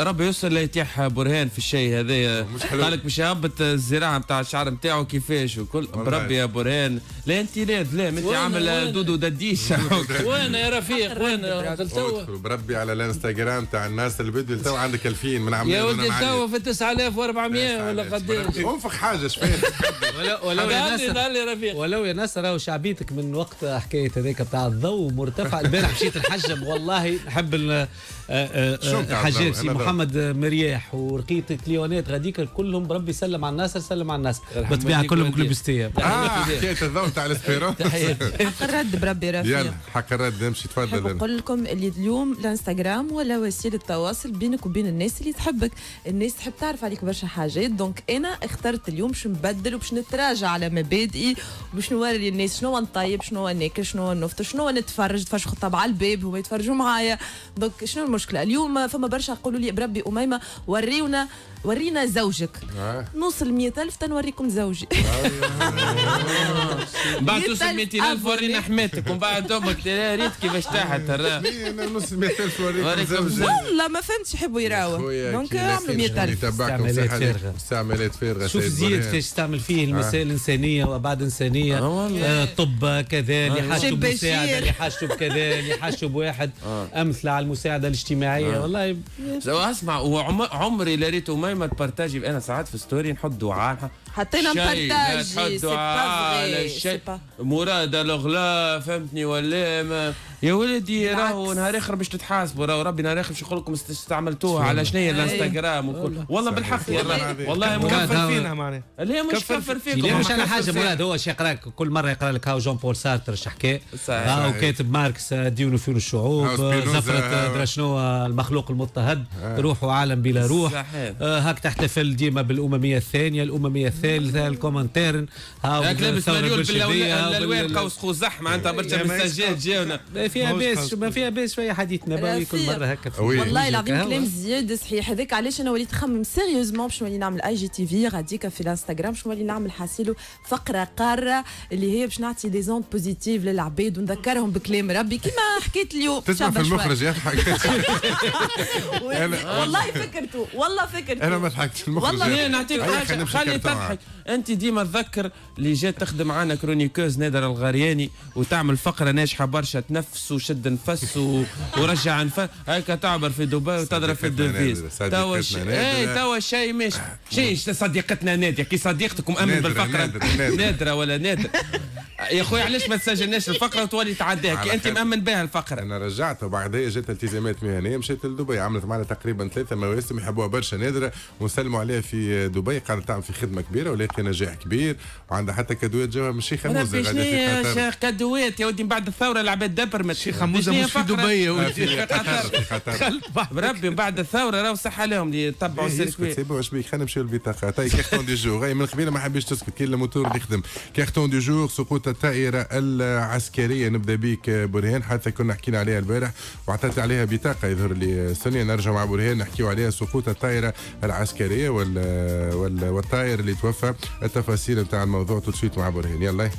ربي يوصل لا يتيح برهان في الشيء هذايا حلو. قال لك باش يهبط الزراعة نتاع الشعر نتاعو كيفاش وكل. بربي يا برهان. لا انت لا لا انت عامل؟ دودو دديش [LAUGHS] وين يا رفيق ادخلوا بربي على الانستغرام تاع الناس البدو تو عندك 2000 من عمال يا ولدي. توا في 9400 ولا قداش انفخ حاجة شفايف ولو ولو يا ناس ولو يا ناس راهو شعبيتك من وقت حكاية هذيك بتاع الضوء مرتفع البارح مشيت نحجب والله نحب آه، آه، بتاع حجاج؟ سي. محمد مرياح ورقيت كليونات غاديك كلهم بربي سلم على الناس سلم على الناس. بالطبيعه كلهم. كلوبستية. آه حكايه الضوء تاع الاسبيرون حق الرد بربي رفيق. يلا حق الرد امشي نحب تفضل نقول لكم اللي اليوم الانستغرام ولا وسيلة تواصل بينك وبين الناس اللي تحبك. الناس تحب تعرف عليك برشا حاجات. دونك أنا اخترت اليوم باش نبدل وباش نتراجع على مبادئي وباش نوري الناس شنو نطيب شنو ناكل شنو نفطر شنو نتفرج. نتفرج خطاب على الباب هما يتفرجوا معايا. donc شنو المشكلة اليوم فما برشا يقولوا لي بربي أميمة وريونا ورينا زوجك. آه. نوصل 100000 تنوريكم زوجي. [LAUGHS] بعد توصل 100,000 200000 ورينا حماتك. ومن بعد أمك يا ريت كيفاش تحت [LAUGHS] نص 200000 وريكم زوجي. والله ما فهمتش يحبوا يراوا donc كي عملوا ناس 100000 يتبعكم استعمالات. فارغة. استعمالات فارغة شوف زيد. كيفاش تستعمل فيه المسائل الانسانيه وأبعاد إنسانية. آه طب كذا اللي حاجته شب بمساعدة. اللي حاجته بكذا اللي حاجته بواحد. [LAUGHS] أمثلة على المساعدة. الاجتماعية. والله سو أسمع وعمري لا ريت اميمه تبارتاجي أنا ساعات في story نحط دعاء. حطينا نبارتاجي تحط سي دعاء با مراد الاغلاء فهمتني ولا ما؟ يا ولدي راهو. نهار آخر باش تتحاسبوا. راهو ربي نهار آخر باش يقول لكم است- استعملتوها على شنو هي الانستغرام وكل. والله. بالحق يا رب والله مراد كفر هذا- فينا. معناها اللي هي مش كفر فيكم. لا مش على حاجة. مراد هو شي يقرأ كل مرة يقرأ لك. هاو جون بول سارتر اش حكى صحيح. هاو. كاتب ماركس دين أفيون الشعوب هاو. درا شنو المخلوق المضطهد روح عالم بلا روح. آه، هاك تحتفل ديما بالأممية الثانية الأممية الثالثة الكومنتيرن. هاو هاك لابس هاو بالألوان بال- قوس قزح معناتها برشا مساجات جاونا. ما فيها باس. ما فيها باس شوية حديث نبوي كل. مرة هكا في. والله العظيم. كلام زياد صحيح هذاك علاش أنا وليت نخمم sérieusement باش نولي نعمل IGTV غاديكا في الإنستغرام باش نولي نعمل حاسيلو فقرة قارة اللي هي باش نعطي des ondes positives للعباد ونذكرهم بكلام ربي كيما حكيت اليوم تسمع في. المخرج يضحك [LAUGHS] أنا- والله فكرته والله فكرته أنا ما ضحكتش المخرج والله نعطيك حاجة خلي. تضحك أنت ديما تذكر اللي جات تخدم معنا chroniqueuse نادر الغرياني وتعمل فقرة ناجحة برشا تنفس وشد نفس و... ورجع نفس هيك تعبر في دبي وتضرب في ال devises نادرة، توا صديقتنا ش... نادرة. اي توا شيء ماشي شيء صديقتنا ناديه كي صديقتك مؤمن بالفقرة. نادرة ولا نادرة. يا خويا علاش ما تسجلناش الفقرة وتولي تعديها؟ كي أنت. مأمن بها الفقرة. أنا رجعت وبعدها جات التزامات مهنية مشيت لدبي. عملت معنا تقريبا ثلاثة مواسم يحبوها برشا نادرة. ونسلموا عليها في دبي. قاعدة تعمل في خدمة كبيرة ولقيت نجاح كبير. وعندها حتى كادوات جوا من شيخ ربي موزه شنو غادي في قطر. كادوات يا ودي من بعد الثورة العباد دبرمت شي خموزه شنو هي مش في؟ دبي آه، [LAUGHS] في قطر في قطر بربي من بعد الثورة راهو صح عليهم اللي يتبعوا إيه، السيركوي اسكت c'est bon اش بيك؟ خلينا نمشيو للبطاقه تاي carton du jour. من قبيلة ما حبيش تسكت. كي الموتور اللي يخدم. carton du jour سقوط الطائرة العسكرية. نبدأ بيك برهان حتى كنا حكينا عليها البارح وعطيت عليها بطاقه يظهر لي سنه نرجع مع برهان. نحكيو عليها سقوط الطائرة العسكرية وال وال والطيار اللي توفى. التفاصيل نتاع الموضوع. tout de suite مع برهان. يلا.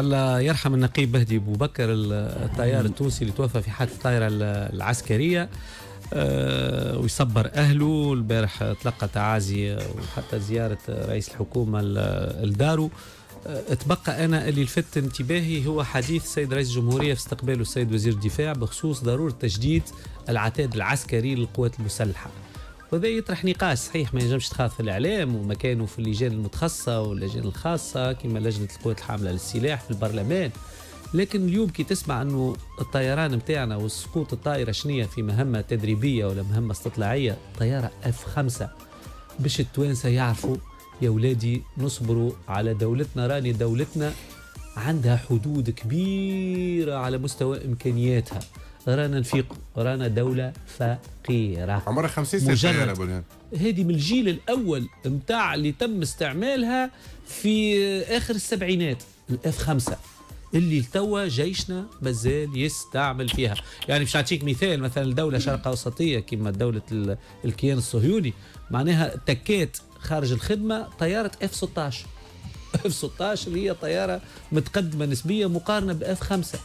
الله يرحم النقيب بهدي أبو بكر الطيار التونسي اللي توفى في حادث الطائره العسكرية آه، ويصبر أهله. البارح تلقى تعازي وحتى زيارة رئيس الحكومة ل- لدارو آه، تبقى أنا اللي لفت انتباهي هو حديث السيد رئيس الجمهورية في استقباله السيد وزير الدفاع بخصوص ضرورة تجديد العتاد العسكري للقوات المسلحة. وهذا يطرح نقاش صحيح ما ينجمش تخاف في الإعلام ومكانه في اللجان المتخصصة واللجان الخاصة كما لجنة القوات الحاملة للسلاح في البرلمان. لكن اليوم كي تسمع إنه الطيران نتاعنا وسقوط الطائرة شنية في مهمة تدريبية ولا مهمة استطلاعية طيارة اف 5 باش التوانسة يعرفوا يا ولادي نصبروا على دولتنا راني دولتنا عندها حدود كبيرة على مستوى إمكانياتها. رانا نفيق رانا دولة فقيرة. عمرها 50 سنة الطيارة مجرد هذه من الجيل الأول متاع اللي تم استعمالها في آخر السبعينات الإف خمسة اللي توا جيشنا مازال يستعمل فيها. يعني باش نعطيك مثال مثلا دولة شرق أوسطية كما دولة ال- الكيان الصهيوني معناها تكات خارج الخدمة طيارة إف 16 إف 16 اللي هي طيارة متقدمة نسبيا مقارنة بإف 5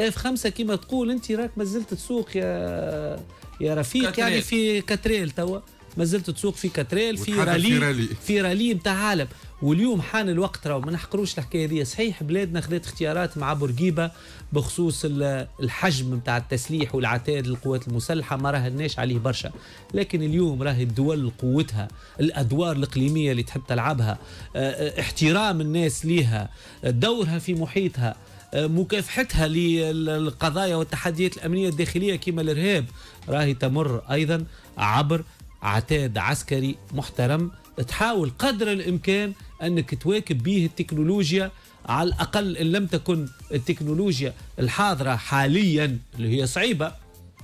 اف 5 كيما تقول انت راك ما زلت تسوق يا يا رفيق quatre L. يعني في quatre L توا ما زلت تسوق في كاتريل في رالي في رالي. في رالي نتاع عالم واليوم حان الوقت راهو ما نحقروش الحكاية هذه صحيح بلادنا خذت اختيارات مع بورقيبة بخصوص ال- الحجم نتاع التسليح والعتاد للقوات المسلحة ما راهناش عليه برشا لكن اليوم راهي الدول قوتها الأدوار الإقليمية اللي تحب تلعبها آه، آه، احترام الناس ليها دورها في محيطها مكافحتها للقضايا والتحديات الأمنية الداخلية كما الإرهاب. راهي تمر أيضا عبر عتاد عسكري محترم. تحاول قدر الإمكان أنك تواكب به التكنولوجيا. على الأقل إن لم تكن التكنولوجيا الحاضرة حاليا اللي هي صعيبة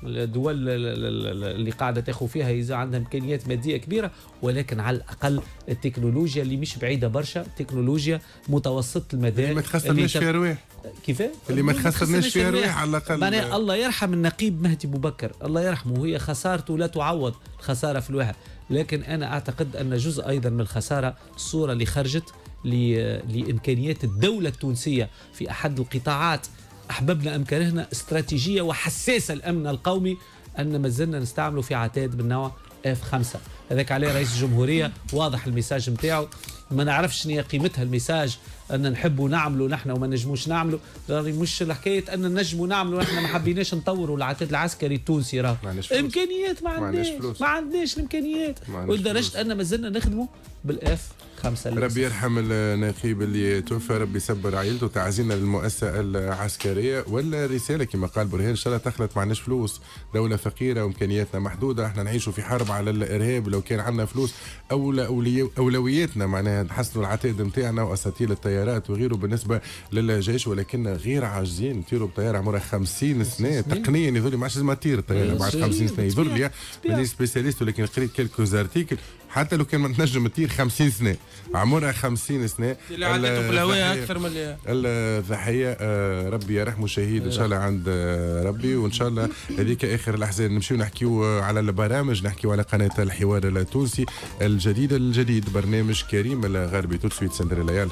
الدول ال- ال- ال- اللي قاعدة تاخذ فيها إذا عندها إمكانيات مادية كبيرة ولكن على الأقل التكنولوجيا اللي مش بعيدة برشا تكنولوجيا متوسط المدى اللي ما تخسرناش فيها رواح. كيف؟ اللي ما تخسرناش فيها رواح على الأقل. معناها الله يرحم النقيب مهدي بوبكر الله يرحمه هي خسارته لا تعوض الخسارة في الواحد. لكن أنا أعتقد أن جزء أيضا من الخسارة الصورة اللي خرجت ل- لإمكانيات الدولة التونسية في أحد القطاعات أحببنا أم كرهنا استراتيجية وحساسة الامن القومي أن ما زلنا نستعمله في عتاد من نوع اف 5 هذاك عليه رئيس الجمهورية واضح ال message نتاعو ما نعرفش شنو قيمتها الميساج أن نحبوا نعملوا نحن وما نجموش نعملوا راهي مش الحكاية أن نجموا نعملوا نحن ما حبيناش نطوروا العتاد العسكري التونسي راه. إمكانيات ما عندناش. ما عندناش الإمكانيات. ولدرجة أن ما زلنا نخدموا بالإف 5 ربي يرحم النقيب اللي توفى. ربي يصبر عائلته تعزينا للمؤسسة العسكرية ولا رساله كما قال برهان إن شاء الله تخلط معناش فلوس. دولة فقيرة وإمكانياتنا محدودة. إحنا نعيشوا في حرب على الإرهاب. لو كان عندنا فلوس أولى أولي أولوياتنا معناها. نحسنوا العتاد نتاعنا واساطيل الطيارات وغيره بالنسبة للجيش ولكن غير عاجزين. نطيروا بطيارة عمرها 50 سنة. تقنيا يظل ما عادش لازم تطير الطيارة بعد 50 سنة. يظل لي مانيش spécialiste ولكن قريت quelques articles حتى لو كان ما تنجم تطير 50 سنة. عمرها 50 سنة. اللي الهواء الضحية- أكثر من الضحية آه، ربي يرحمه شهيد إن شاء الله عند آه، ربي. وإن شاء الله هذيك آخر الاحزان نمشيو نحكيو على البرامج نحكيو على قناة الحوار التونسي الجديد الجديد برنامج كريم الغربي tout de suite سندريلا يلا.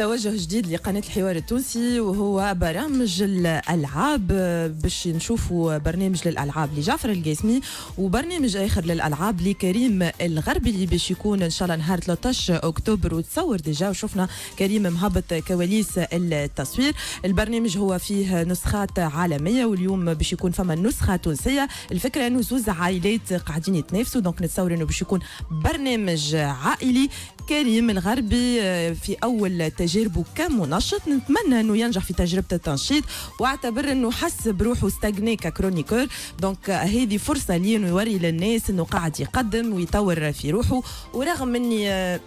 توجه جديد لقناة الحوار التونسي وهو برامج الألعاب باش نشوفوا برنامج للألعاب لجعفر القاسمي وبرنامج آخر للألعاب لكريم الغربي اللي باش يكون إن شاء الله نهار 13 أكتوبر وتصور déjà وشفنا كريم مهبط كواليس التصوير. البرنامج هو فيه نسخات عالمية واليوم باش يكون فما نسخة تونسية. الفكرة أنه زوز عائلات قاعدين يتنافسوا donc نتصور أنه باش يكون برنامج عائلي. كريم الغربي آه، في أول تجاربه كمنشط نتمنى إنه ينجح في تجربة التنشيط واعتبر إنه حس بروحه استغنى ك chroniqueur. donc هذه فرصة ليه انه يوري للناس إنه قاعد يقدم ويطور في روحه. ورغم إني آه،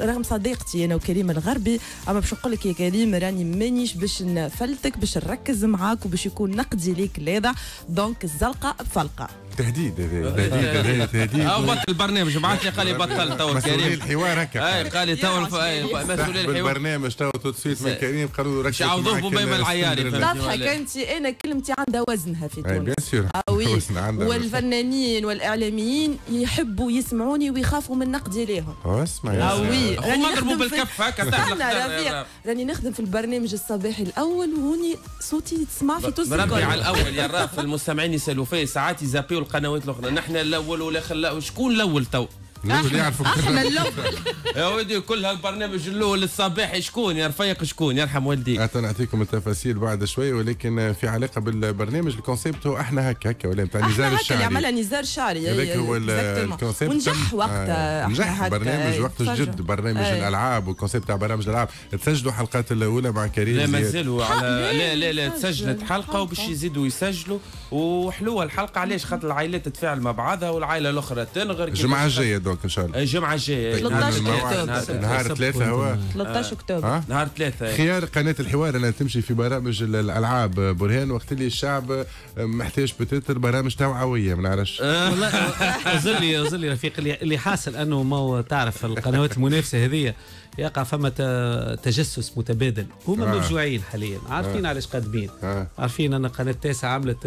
رغم صداقتي أنا وكريم الغربي أما باش نقول لك يا كريم راني مانيش باش نفلتك باش نركز معاك وباش يكون نقدي ليك لاذع دونك الزلقه بفلقه تهديد هذا تهديد هذا تهديد أو بطل البرنامج بعث لي قال لي بطل تو مسؤولي كريم الحوار هكا. اي قال لي تو مسؤولي سحب الحوار. البرنامج تو تو سويت من كريم قالوا له ركز شعوذوه بميمة العياري،؟ تضحك أنت أنا كلمتي عندها وزنها في اي تونس. بيان سور آه عندها والفنانين والإعلاميين يحبوا يسمعوني ويخافوا من نقدي ليهم. اسمع يا وي. هما ضربوا بالكف هكا [LAUGHS] راني نخدم في البرنامج الصباحي الأول وهوني صوتي يتسمع في تونس بربي. على الأول يا راف المستمعين يسألوا فيا ساعات يزابيوا القنوات الأخرى نحن الأول والآخر لا شكون الأول تو؟ يعرفوا إحنا الأول [LAUGHS] يا ودي كل هالبرنامج الأول الصباحي شكون؟ يا رفيق شكون؟ يرحم والديك حتى نعطيكم التفاصيل بعد شوي ولكن في علاقة بالبرنامج ال concept هو إحنا هكا هكا ولا نتاع نزار هكا اللي الشعري. عملها نزار شعري هذاك هو. ال concept. ونجح وقتها آه، نجح برنامج وقت. الجد برنامج. الألعاب وال concept تاع برامج الألعاب. تسجلوا حلقات الأولى مع كريم لا. مازالوا على لا لا لا سجل تسجلت حلقة وباش يزيدوا يسجلوا. وحلوة الحلقة علاش؟ خاطر العائلات تتفاعل مع بعضها والعائلة الأخرى تنغر الجمعة الجاية ان شاء الله الجمعه الجاية. 13 الموعد. أكتوبر. نهار ثلاثة هو. 13 أكتوبر. ها؟ نهار ثلاثة. خيار قناة الحوار أنها تمشي في برامج ال- الألعاب. برهان وقت اللي الشعب محتاج بتتر برامج توعوية ما نعرفش. والله أظن لي أظن لي رفيق اللي اللي حاصل أنه ما تعرف القنوات المنافسة هذه يقع فما تجسس متبادل هما آه. مفجوعين حاليا عارفين آه. علاش قادمين آه. عارفين أن قناة تاسع عملت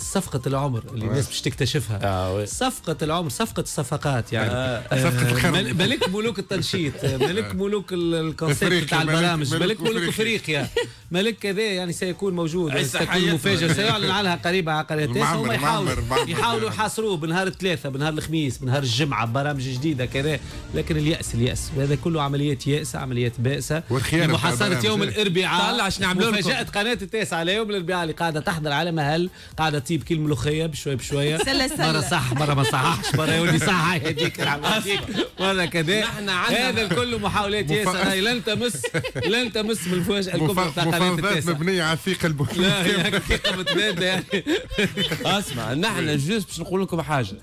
صفقة العمر اللي الناس باش تكتشفها صفقة العمر صفقة الصفقات يعني آه. صفقة مل- ملك ملوك التنشيط [LAUGHS] ملك ملوك ال- الكونسيبت ملك- البرامج ملك ملوك. إفريقيا [LAUGHS] ملك كذا يعني سيكون موجود ستكون. مفاجأة سيعلن [LAUGHS] عنها قريبا على قناة تاسع معمر- هم يحاولوا. يحاولوا يحاصروه بنهار الثلاثاء بنهار الخميس بنهار الجمعة برامج جديدة كذا لكن اليأس اليأس هذا كله عمليات يائسه عمليات بائسه والخيانة بتاع لمحاصره البرامج. يوم الإربعاء طلع شنو نعملوا لكم. مفاجأة قناة التاسعه على يوم الإربعاء اللي قاعدة تحضر على مهل قاعدة تجيب كل ملوخية بشوي بشوية. سلة سلة. مرة صح مرة ما صححش. مرة يقول لي صح هيديك مرة كذا نحن عندنا- هذا الكل محاولات ياسر هاي لن تمس لن تمس من الكبرى بتاع قناة التاسعه مبنية على الثقة لا البوليسيه هي ثقه متبادلة يعني. أسمع نحن جوست باش نقول لكم حاجة.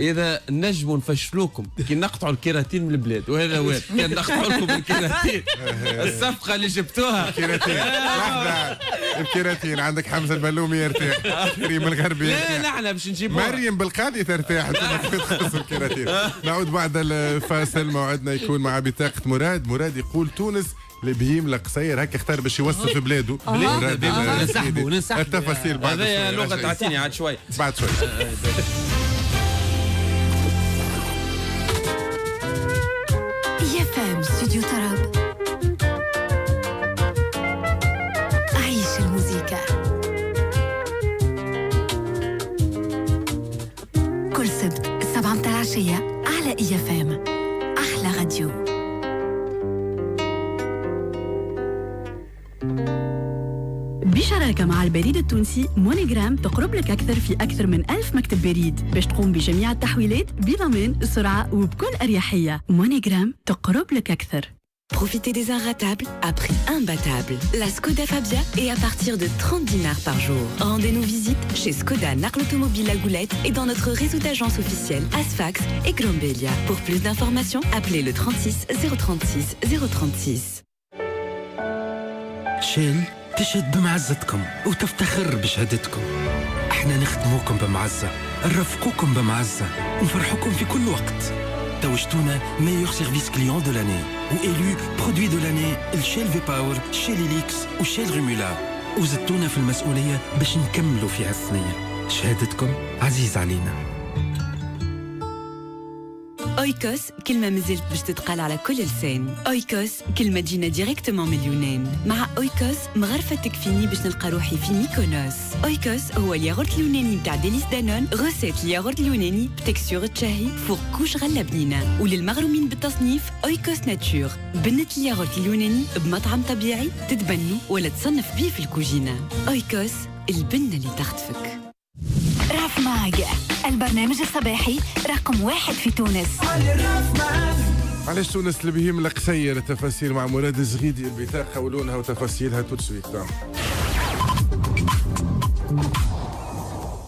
إذا نجموا نفشلوكم كي نقطعوا الكيراتين من البلاد. وهذا وين؟ [LAUGHS] كان نقطعوا لكم الكيراتين. [LAUGHS] الصفقة اللي جبتوها. كيراتين لحظة. الكيراتين. عندك حمزة البلومي يرتاح. كريم الغربي لا يرتاح. نحن باش نجيبوها مريم بالقاضي ترتاح. تخص الكيراتين. [LAUGHS] نعود بعد الفاصل. موعدنا يكون مع بطاقة مراد. مراد يقول تونس لبهيم لقصير. هكا اختار باش يوصف بلاده. ننسحبوا- ننسحبوا. التفاصيل بعد هذا شوي. لغة رجعي. تعطيني عاد شوي. بعد شوي. يفهم استوديو طرب عيش الموسيقى كل سبت السبعة متاع العشية على اي اف ام البريد التونسي مونيجرام تقرب لك أكثر في أكثر من ألف مكتب بريد باش تقوم بجميع التحويلات بضمان سرعة وبكل أريحية مونيجرام تقرب لك أكثر Profitez des inratables à prix imbattable. La Skoda Fabia est à partir de 30 dinars par jour. Rendez-nous visite chez Skoda Narc l'Automobile La Goulette et dans notre réseau d'agences officielles Asfax et Grombelia. Pour plus d'informations, appelez le 36 036 036. شيل تشهد بمعزتكم وتفتخر بشهادتكم. إحنا نخدموكم بمعزة نرفقوكم بمعزة نفرحوكم في كل وقت. توجتونا meilleur service client de l'année و élu produit de l'année ال Shell V-Power Shell Helix و Shell Rimula وزدتونا في المسؤولية باش نكملوا في هالثنية شهادتكم عزيز علينا. Oikos كلمة مازالت باش تتقال على كل لسان. Oikos كلمة تجينا directement من اليونان. مع Oikos مغرفة تكفيني باش نلقى روحي في ميكونوس. Oikos هو الياغورت اليوناني نتاع Délice Danone recette الياغورت اليوناني ب texture تشهي فوق couche غلة بنينة. وللمغرومين بالتصنيف Oikos nature بنة الياغورت اليوناني بمطعم طبيعي تتبنوا ولا تصنف بيه في الكوجينة. Oikos البنة اللي تخطفك. Raf Mag البرنامج الصباحي رقم واحد في تونس. علاش تونس لبهيم لقصير التفاصيل مع مراد الزغيدي البطاقة ولونها وتفاصيلها tout de suite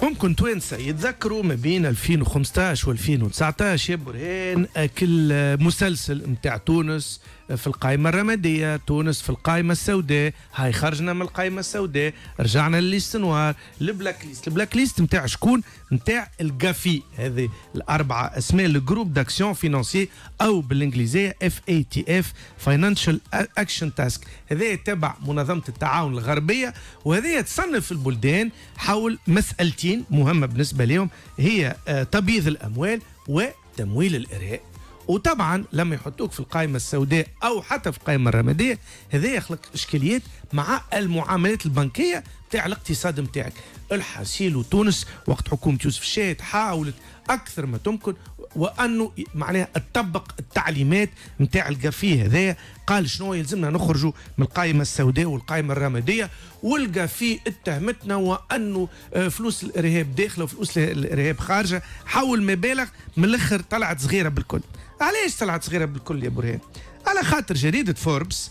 ممكن توانسة يتذكروا ما بين 2015 و 2019 يا برهان كل مسلسل متاع تونس في القائمة الرمادية تونس في القائمة السوداء هاي خرجنا من القائمة السوداء رجعنا لل liste noire ال black list ال black list متاع شكون؟ متاع ال GAFI هذه الأربعة أسماء ال Groupe d'action financière أو بالإنجليزية FATF Financial Action Task هذا تبع منظمة التعاون الغربية وهذه تصنف البلدان حول مسألتين مهمة بالنسبة لهم هي آه، تبييض الأموال وتمويل الإرهاب. وطبعا لما يحطوك في القائمة السوداء أو حتى في القائمة الرمادية هذا يخلق إشكاليات مع المعاملات البنكية بتاع الاقتصاد متاعك. الحاسيل وتونس وقت حكومة يوسف الشاهد حاولت أكثر ما تمكن وأنه معناها تطبق التعليمات متاع القافية هذايا قال شنو؟ يلزمنا نخرجوا من القائمة السوداء والقائمة الرمادية. والقافي اتهمتنا وأنه آه، فلوس الإرهاب داخلة وفلوس الإرهاب خارجة. حول مبالغ من الآخر طلعت صغيرة بالكل. علاش طلعت صغيرة بالكل يا برهان؟ على خاطر جريدة فوربس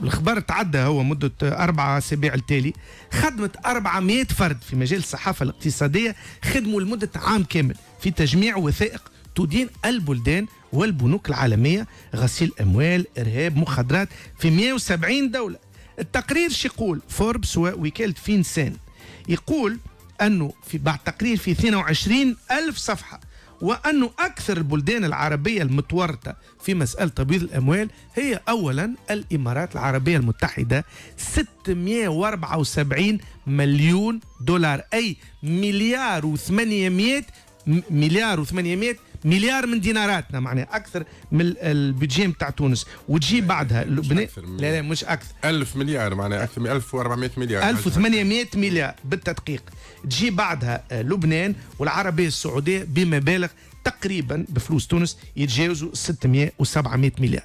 الخبر تعدى هو مدة أربعة أسابيع التالي خدمت 400 فرد في مجال الصحافة الاقتصادية خدموا لمدة عام كامل في تجميع وثائق تدين البلدان والبنوك العالمية غسيل أموال إرهاب مخدرات في 170 دولة. التقرير شو يقول فوربس ووكالة فينسان يقول أنه في بعد تقرير في 22 ألف صفحة وأنه أكثر البلدان العربية المتورطة في مسألة تبييض الأموال هي أولا الإمارات العربية المتحدة. 674 مليون دولار أي مليار و800 مليار و800 مليار من ديناراتنا معناها أكثر من ال- ال budget نتاع تونس. وتجي بعدها لبنان. لا لا مش أكثر. 1000 مليار معناها أكثر من 1400 مليار. 1800 مليار بالتدقيق. تجي بعدها آه، لبنان والعربية السعودية بمبالغ تقريبا بفلوس تونس يتجاوزوا 600 و700 مليار.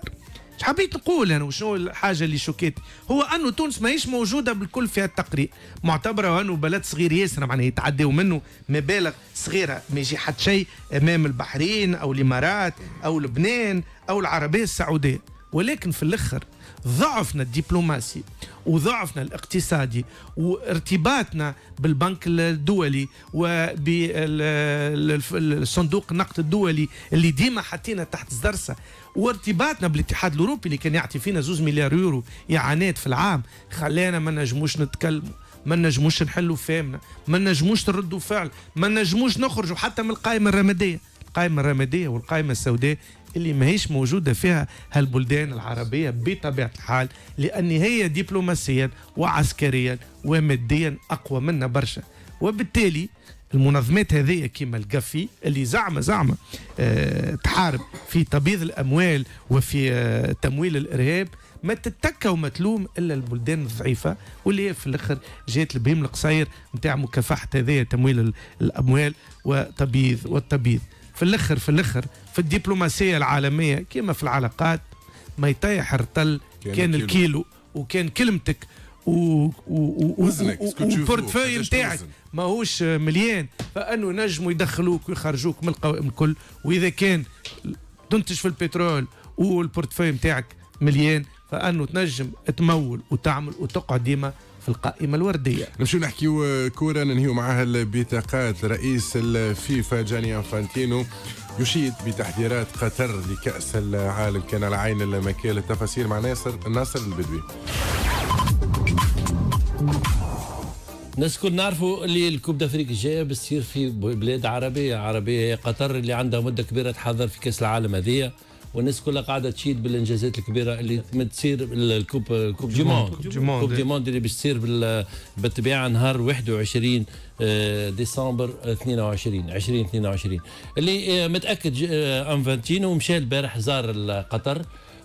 حبيت نقول أنا وشنو الحاجة اللي شوكيت هو أنه تونس ماهيش موجودة بالكل في التقرير معتبرة أنه بلد صغير ياسر معناها يتعداو منه مبالغ صغيرة. ما يجي حتى شيء أمام البحرين أو الإمارات أو لبنان أو العربية السعودية. ولكن في الأخر ضعفنا الدبلوماسي وضعفنا الاقتصادي وارتباطنا بالبنك الدولي وبالصندوق النقد الدولي اللي ديما حطينا تحت الزرسة وارتباطنا بالاتحاد الأوروبي اللي كان يعطي فينا زوز مليار يورو إعانات في العام. خلانا ما نجموش نتكلموا ما نجموش نحلوا فهمنا ما نجموش نردوا فعل ما نجموش نخرجوا حتى من القائمة الرمادية. القائمة الرمادية والقائمة السوداء اللي ماهيش موجودة فيها هالبلدان العربية بطبيعة الحال لأن هي دبلوماسيا وعسكريا وماديا أقوى منا برشا. وبالتالي المنظمات هذه كيما القفي اللي زعمه زعمة آه تحارب في تبييض الأموال وفي آه تمويل الإرهاب ما تتكى وما تلوم إلا البلدان الضعيفة واللي هي في الآخر جات البهيم القصير نتاع مكافحة هذه تمويل ال- الأموال وتبييض والتبييض في الآخر في الآخر في الدبلوماسية العالمية كما في العلاقات ما يطيح الرتل كان كان الكيلو. وكان كلمتك و و و وزنك، و- قداش نتاعك. ماهوش مليان. فأنه نجموا يدخلوك ويخرجوك من القوائم الكل. وإذا كان تنتج في البترول وال portefeuille نتاعك مليان فأنه تنجم تمول وتعمل وتقعد ديما في القائمة الوردية. نمشيو نحكيو كورة ننهيو معها البطاقات. رئيس الفيفا جاني انفانتينو يشيد بتحذيرات قطر لكأس العالم. كان على عين المكان التفاصيل مع ناصر ناصر البدوي. الناس كل نعرفوا اللي ال Coupe d'Afrique الجاية بتصير في بلاد عربية. عربية هي قطر اللي عندها مدة كبيرة تحضر في كأس العالم هذيا والناس كلها قاعدة تشيد بالإنجازات الكبيرة اللي تصير ال coupe Coupe du monde Coupe du monde. اللي باش تصير بال- بالطبيعة نهار 21 آه، ديسمبر 22 2022 اللي آه، متأكد آه، أنفانتينو مشى البارح زار قطر.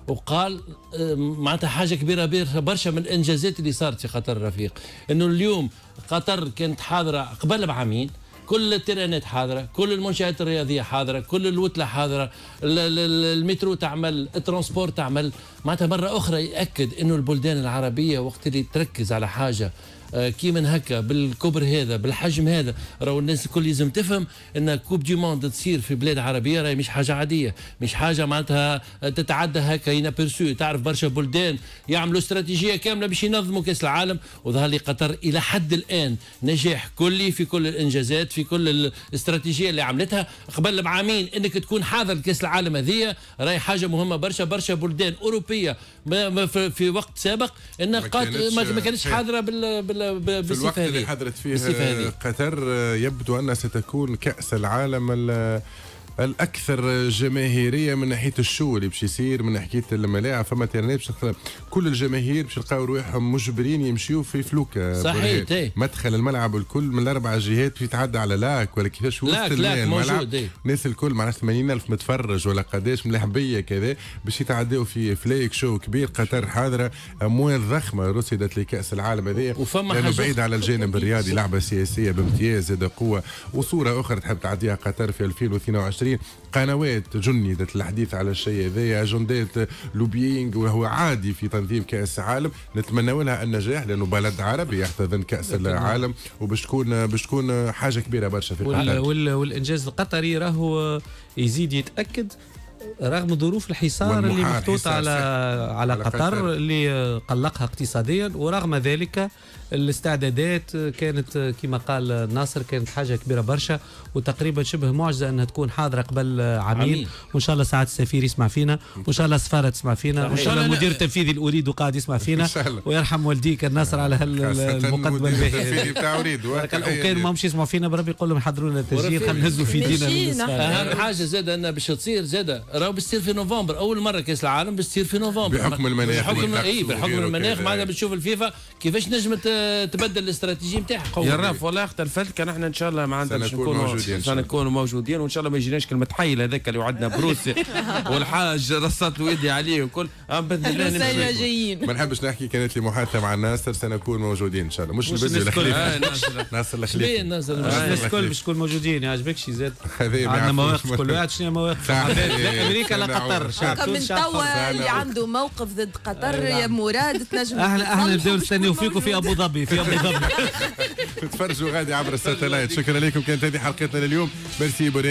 وقال آه، معناتها حاجة كبيرة بير- برشا من الانجازات اللي صارت في قطر رفيق إنه اليوم قطر كانت حاضرة قبل بعامين كل التيرانات حاضرة كل المنشآت الرياضية حاضرة كل الوتلة حاضرة ال- ال- ال- المترو تعمل ال transport تعمل. معناتها مرة أخرى يأكد إنه البلدان العربية وقت اللي تركز على حاجة كي من هكا بالكبر هذا بالحجم هذا راهو الناس الكل لازم تفهم إن Coupe du monde تصير في بلاد عربية راهي مش حاجة عادية مش حاجة معناتها تتعدى هكا inaperçue تعرف برشا بلدان يعملوا استراتيجية كاملة باش ينظموا كأس العالم وظهر لي قطر إلى حد الآن نجاح كلي في كل الإنجازات في كل الاستراتيجية اللي عملتها قبل بعامين إنك تكون حاضر كاس العالم هذه راهي حاجة مهمة برشا برشا بلدان أوروبية في وقت سابق إن ما كانتش-. حاضرة بال بال بال- في الوقت بالصفه اللي حضرت فيه بالصفة قطر يبدو أنها ستكون كأس العالم ال- الأكثر جماهيرية من ناحية الشو اللي باش يصير من ناحية الملاعب فما تيرانات باش كل الجماهير باش يلقاو رواحهم مجبرين يمشيو في فلوكه صحيح، برهان. إيه. مدخل الملعب الكل من الأربع جهات يتعدى على lac ولا كيفاش وسط lac- الملعب موجود، إيه. الناس الكل معناتها 80 ألف متفرج ولا قداش من الحبيه كذا باش يتعداو في فلايك شو كبير قطر حاضره أموال ضخمة رصدت لكأس العالم هذه وفما لأنه بعيد على الجانب الرياضي لعبة سياسية بامتياز زاد قوة وصورة أخرى تحب تعديها قطر في 2022 قنوات جندت الحديث على الشيء هذا أجندات لوبيينغ وهو عادي في تنظيم كأس العالم نتمنى لها النجاح لأنه بلد عربي يحتضن كأس العالم وباش تكون باش تكون حاجة كبيرة برشا في وال وال والإنجاز القطري راهو يزيد يتأكد رغم ظروف الحصار اللي محطوط على. على قطر. اللي قلقها اقتصاديا ورغم ذلك الاستعدادات كانت كما قال ناصر كانت حاجة كبيرة برشا وتقريبا شبه معجزة أنها تكون حاضرة قبل عامين عامين. وإن شاء الله سعادة السفير يسمع فينا وإن شاء الله السفاره تسمع فينا وإن. شاء الله. المدير التنفيذي الأريد قاعد يسمع فينا. ويرحم والديك الناصر على هالمقدمه الباهيه بتاع أريد. وكان ما مش يسمعوا فينا بربي يقول لهم حضروا لنا التسجيل. خلينا نهزوا في الصفارة. أهم حاجة زاد انها باش تصير زاد راهو بتصير في نوفمبر أول مرة كأس العالم بتصير في نوفمبر بحكم المناخ بحكم والطقس اي بحكم وغيره المناخ وكذا. معناتها بتشوف الفيفا كيفاش نجم ت- تبدل الاستراتيجية نتاعها يا راف والله اختلفت كان إحنا إن شاء الله معناتها باش سنكون نكونوا موجودين إن شاء الله. سنكونوا موجودين وإن شاء الله ما يجيناش كلمة حيل هذاك اللي وعدنا بروسيا [LAUGHS] والحاج رصت له يدي عليه وكل باذن الله نمشي. ما نحبش نحكي كانت لي محادثة مع ناصر سنكون موجودين إن شاء الله. مش مش الناس الخليفه كل- آه، ناصر. الخليفه [LAUGHS] الناس ناصر الناس الكل. باش تكون موجودين يعجبكش زاد. [LAUGHS] هذه ما عندنا مواقف كل ما- واحد شنو مواقف؟ أمريكا لا قطر. شعب من توا. اللي عنده موقف ضد قطر يا. مراد تنجم إحنا إحنا نبداو باش نستنيو تكون فيكم في أبو ظبي. في ابو ظبي [LAUGHS] تتفرجوا غادي عبر الساتلايت. شكرا لكم كانت هذه حلقتنا لليوم. ميرسي